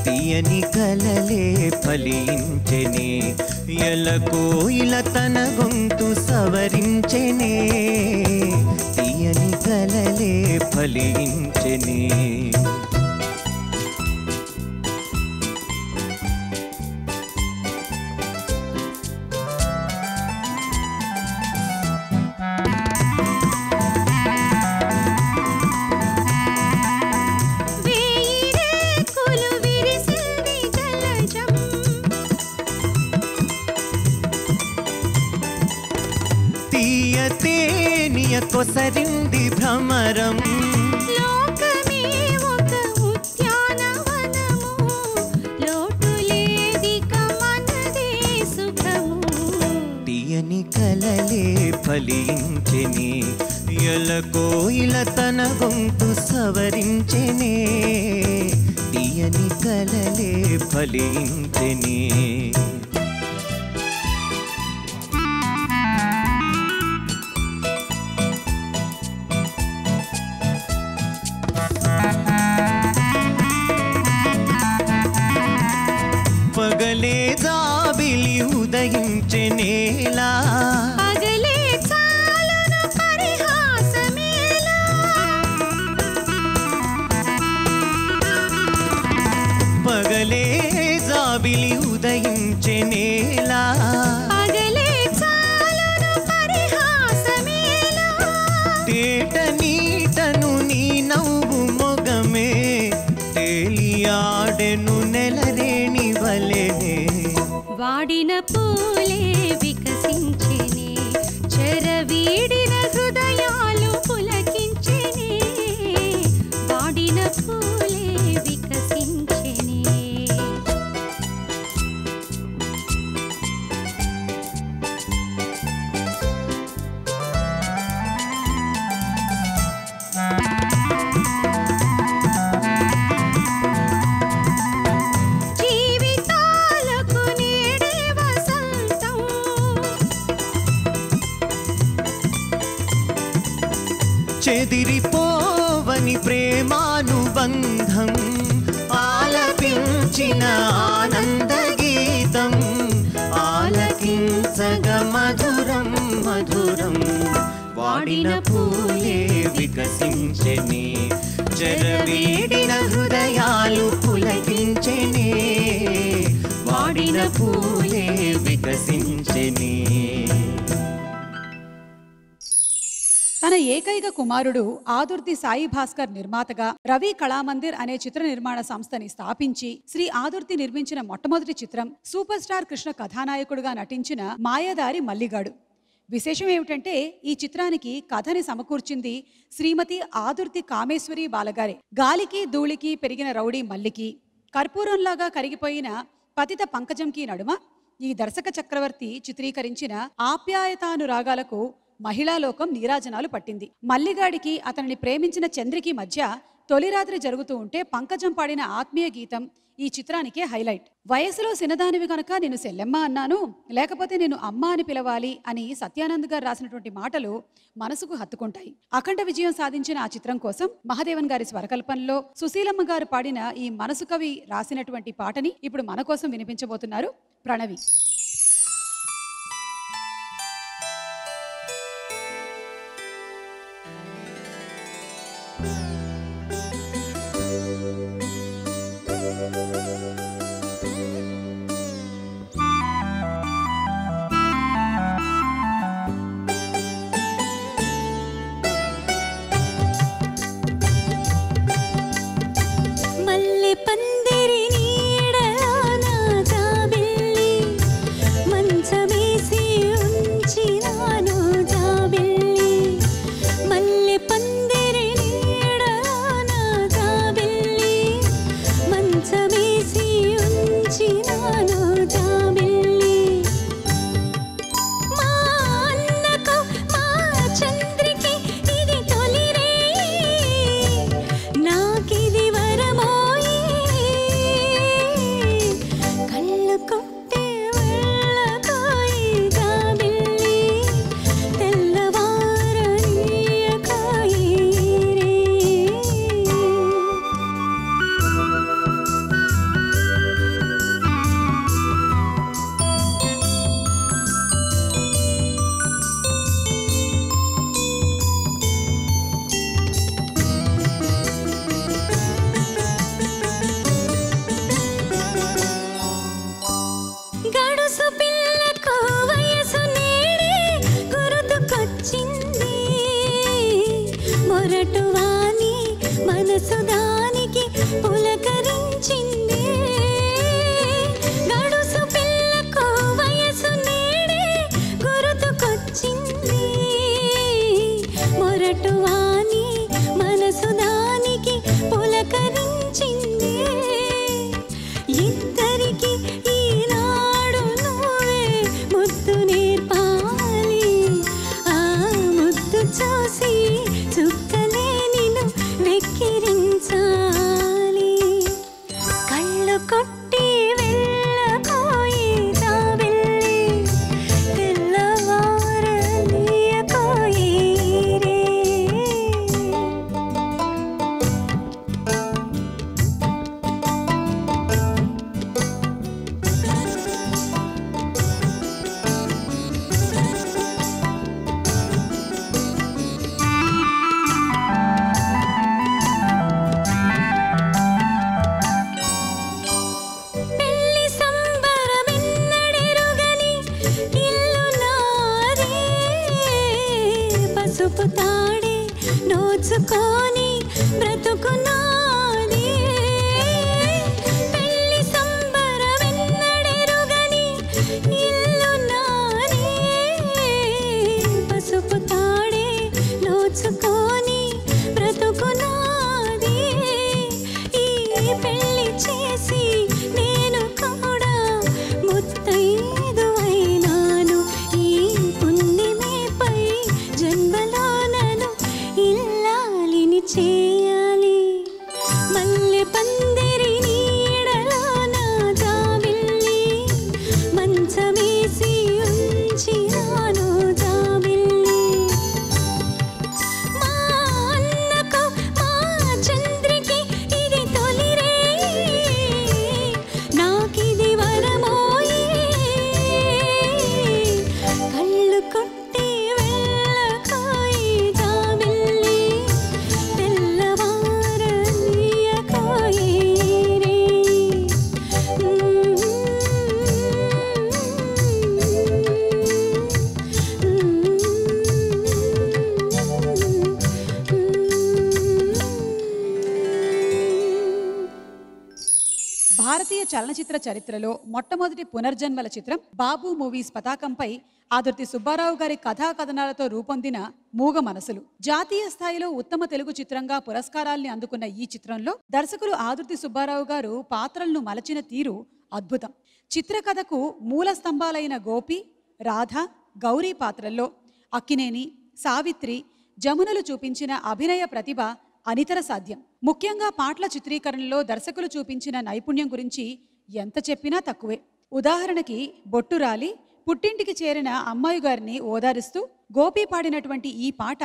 తీయని కలలే ఫలించెనే ఎలకు ఇలా తన గొంతు సవరించెనే తీయని కలలే ఫలించెనే. సుఖము. తీయని కలలే ఫలించెనే ఎలకో ఇలా తన గొంతు సవరించెనే. తీయని కలలే ఫలించెనే. మధురం. వాడిన పూలే వికసించెనే. చెరవీడిన హృదయాలు పులగించనే వాడిన పూలే వికసించెనే. తన ఏకైక కుమారుడు ఆదుర్తి సాయి భాస్కర్ నిర్మాతగా రవి కళామందిర్ అనే చిత్ర నిర్మాణ సంస్థని స్థాపించి శ్రీ ఆదుర్తి నిర్మించిన మొట్టమొదటి చిత్రం సూపర్ స్టార్ కృష్ణ కథానాయకుడుగా నటించిన మాయదారి మల్లిగాడు. విశేషం ఏమిటంటే ఈ చిత్రానికి కథని సమకూర్చింది శ్రీమతి ఆదుర్తి కామేశ్వరి బాలగారే. గాలికి ధూళికి పెరిగిన రౌడీ మల్లికి కర్పూరంలాగా కరిగిపోయిన పతిత పంకజంకి నడుమ ఈ దర్శక చక్రవర్తి చిత్రీకరించిన ఆప్యాయతానురాగాలకు మహిళాలోకం నీరాజనాలు పట్టింది. మల్లిగాడికి అతనిని ప్రేమించిన చంద్రికి మధ్య తొలి రాత్రి జరుగుతూ ఉంటే పంకజం పాడిన ఆత్మీయ గీతం ఈ చిత్రానికే హైలైట్. వయసులో సినదానివి కనుక నేను సెల్లెమ్మ అన్నాను లేకపోతే నేను అమ్మ అని పిలవాలి అని సత్యానంద్ గారు రాసినటువంటి మాటలు మనసుకు హత్తుకుంటాయి. అఖండ విజయం సాధించిన ఆ చిత్రం కోసం మహాదేవన్ గారి స్వరకల్పనలో సుశీలమ్మ గారు పాడిన ఈ మనసు కవి రాసినటువంటి పాటని ఇప్పుడు మన కోసం వినిపించబోతున్నారు ప్రణవి. చలనచిత్ర చరిత్రలో మొట్టమొదటి పునర్జన్మల చిత్రం బాబు మూవీస్ పతాకంపై ఆదుర్తి సుబ్బారావు గారి కథా కథనాలతో రూపొందిన మూగ మనసులు. జాతీయ స్థాయిలో ఉత్తమ తెలుగు చిత్రంగా పురస్కారాల్ని అందుకున్న ఈ చిత్రంలో దర్శకులు ఆదుర్తి సుబ్బారావు గారు పాత్రలను మలచిన తీరు అద్భుతం. చిత్రకథకు మూల స్తంభాలైన గోపి రాధ గౌరీ పాత్రల్లో అక్కినేని సావిత్రి జమునలు చూపించిన అభినయ ప్రతిభ అనితర సాధ్యం. ముఖ్యంగా పాటల చిత్రీకరణలో దర్శకులు చూపించిన నైపుణ్యం గురించి ఎంత చెప్పినా తక్కువే. ఉదాహరణకి బొట్టు రాలి పుట్టింటికి చేరిన అమ్మాయి గారిని ఓదారుస్తూ గోపి పాడినటువంటి ఈ పాట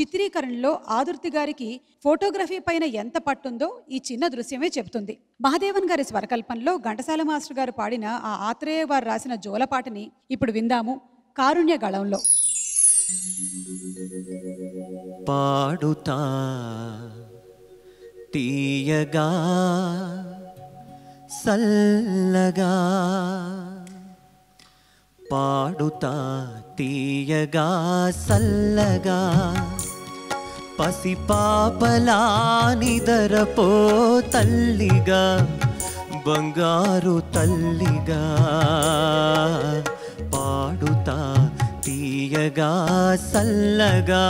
చిత్రీకరణలో ఆదుర్తి గారికి ఫోటోగ్రఫీ పైన ఎంత పట్టుందో ఈ చిన్న దృశ్యమే చెబుతుంది. మహదేవన్ గారి స్వరకల్పంలో ఘంటసాల మాస్టర్ గారు పాడిన ఆ ఆత్రేయ వారు రాసిన జోలపాటని ఇప్పుడు విందాము. కారుణ్య గళంలో. పాడుతా తీయగా సల్లగా పాడుతా తీయగా సల్లగా పసిపాపలా నిదరపో తల్లిగా బంగారు తల్లిగా పాడుతా తీయగా సల్లగా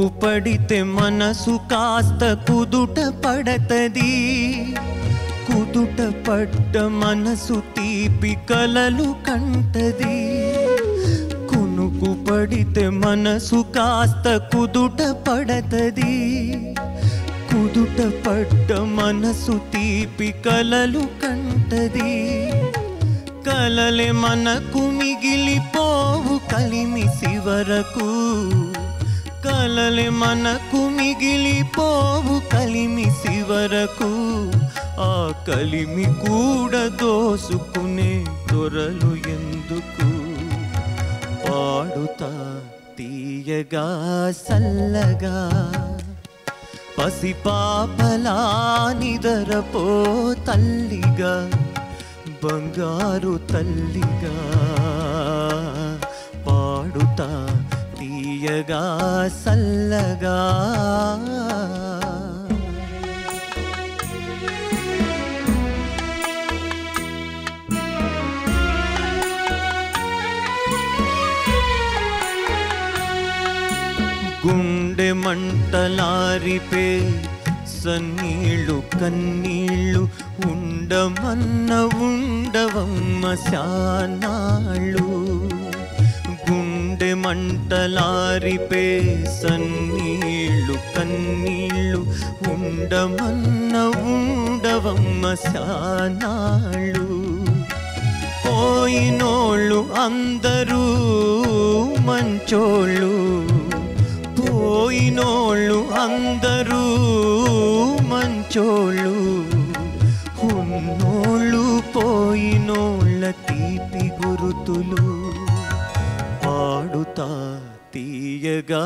కునుకు పడితే మనసు కాస్త కుదుట పడతది. కుదుట పడ్డ మనసు తీపి కలలు కంటది. కునుకు పడితే మనసు కాస్త కుదుట పడతది. కుదుట పడ్డ మనసు తీపి కలలు కంటది. కలలే మనకు మిగిలిపోవు కలిమి శివరకు కలలే మనకు మిగిలిపోవు కలిమి శివరకు. ఆ కలిమి కూడా దోసుకునే దొరలు ఎందుకు? పాడుతా తీయగా సల్లగా. పసిపాపలా నిదరపో తల్లిగా బంగారు తల్లిగా. పాడుతా తీయగా సల్లగా. గుండె మంటలారిపే సన్నీళ్ళు కన్నీళ్ళు ఉండమన్న ఉండవమ్మ శానాళ్ళు. మంటలారిపే సన్నీళ్ళు కన్నీళ్ళు ఉండమన్న ఉండవమ్మ శానాళ్ళు. పోయినోళ్ళు అందరూ మంచోళ్ళు. పోయినోళ్ళు అందరూ మంచోళ్ళు. ఉన్నోళ్ళు పోయినోళ్ళ తీపి గురుతులు. పాడుతా తీయగా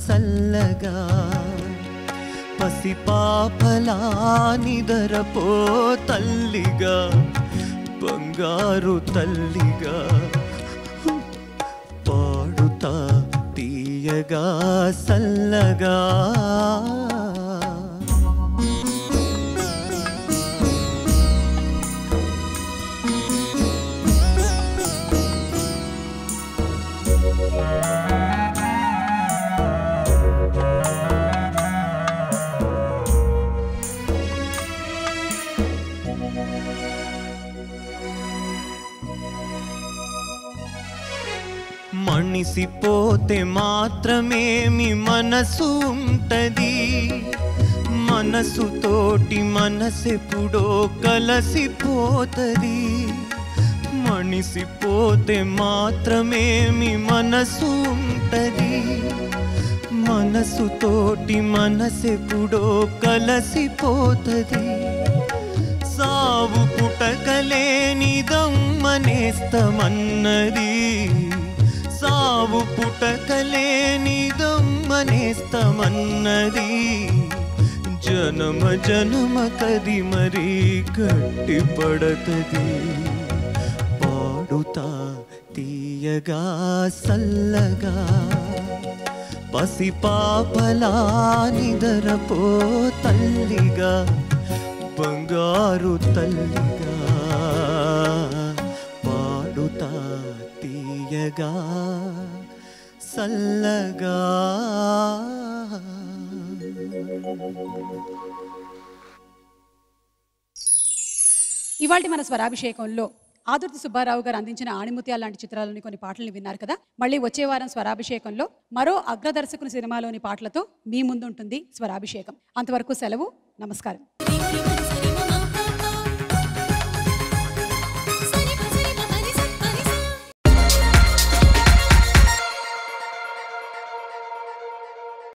సల్లగా పసిపాపలా నిదరపో తల్లిగా బంగారు తల్లిగా పాడుతా తీయగా సల్లగా మణిసిపోతే మాత్రమేమి మనసు ఉంటది? మనసుతోటి మనసెప్పుడో కలసిపోతది. మణిసిపోతే మాత్రమేమి మనసు ఉంటది? మనసుతోటి మనసెప్పుడో కలసిపోతది? సావు పుటకలేని దమ్మనేస్తమన్నది సావు సావు పుటకలేనిదమ్మనేస్తమన్నది. జనమ జనమ కది మరీ గట్టి పడతది. పాడుతా తీయగా సల్లగా పసిపాపలా నిదరపో తల్లిగా బంగారు తల్లిగా. పాడుతా తీయగా సల్లగా. ఇవాళ మన స్వరాభిషేకంలో ఆదుర్తి సుబ్బారావు గారు అందించిన ఆణిముత్యాల లాంటి చిత్రాలని కొన్ని పాటలను విన్నారు కదా. మళ్ళీ వచ్చే వారం స్వరాభిషేకంలో మరో అగ్రదర్శకుని సినిమాలోని పాటలతో మీ ముందుంటుంది స్వరాభిషేకం. అంతవరకు సెలవు నమస్కారం.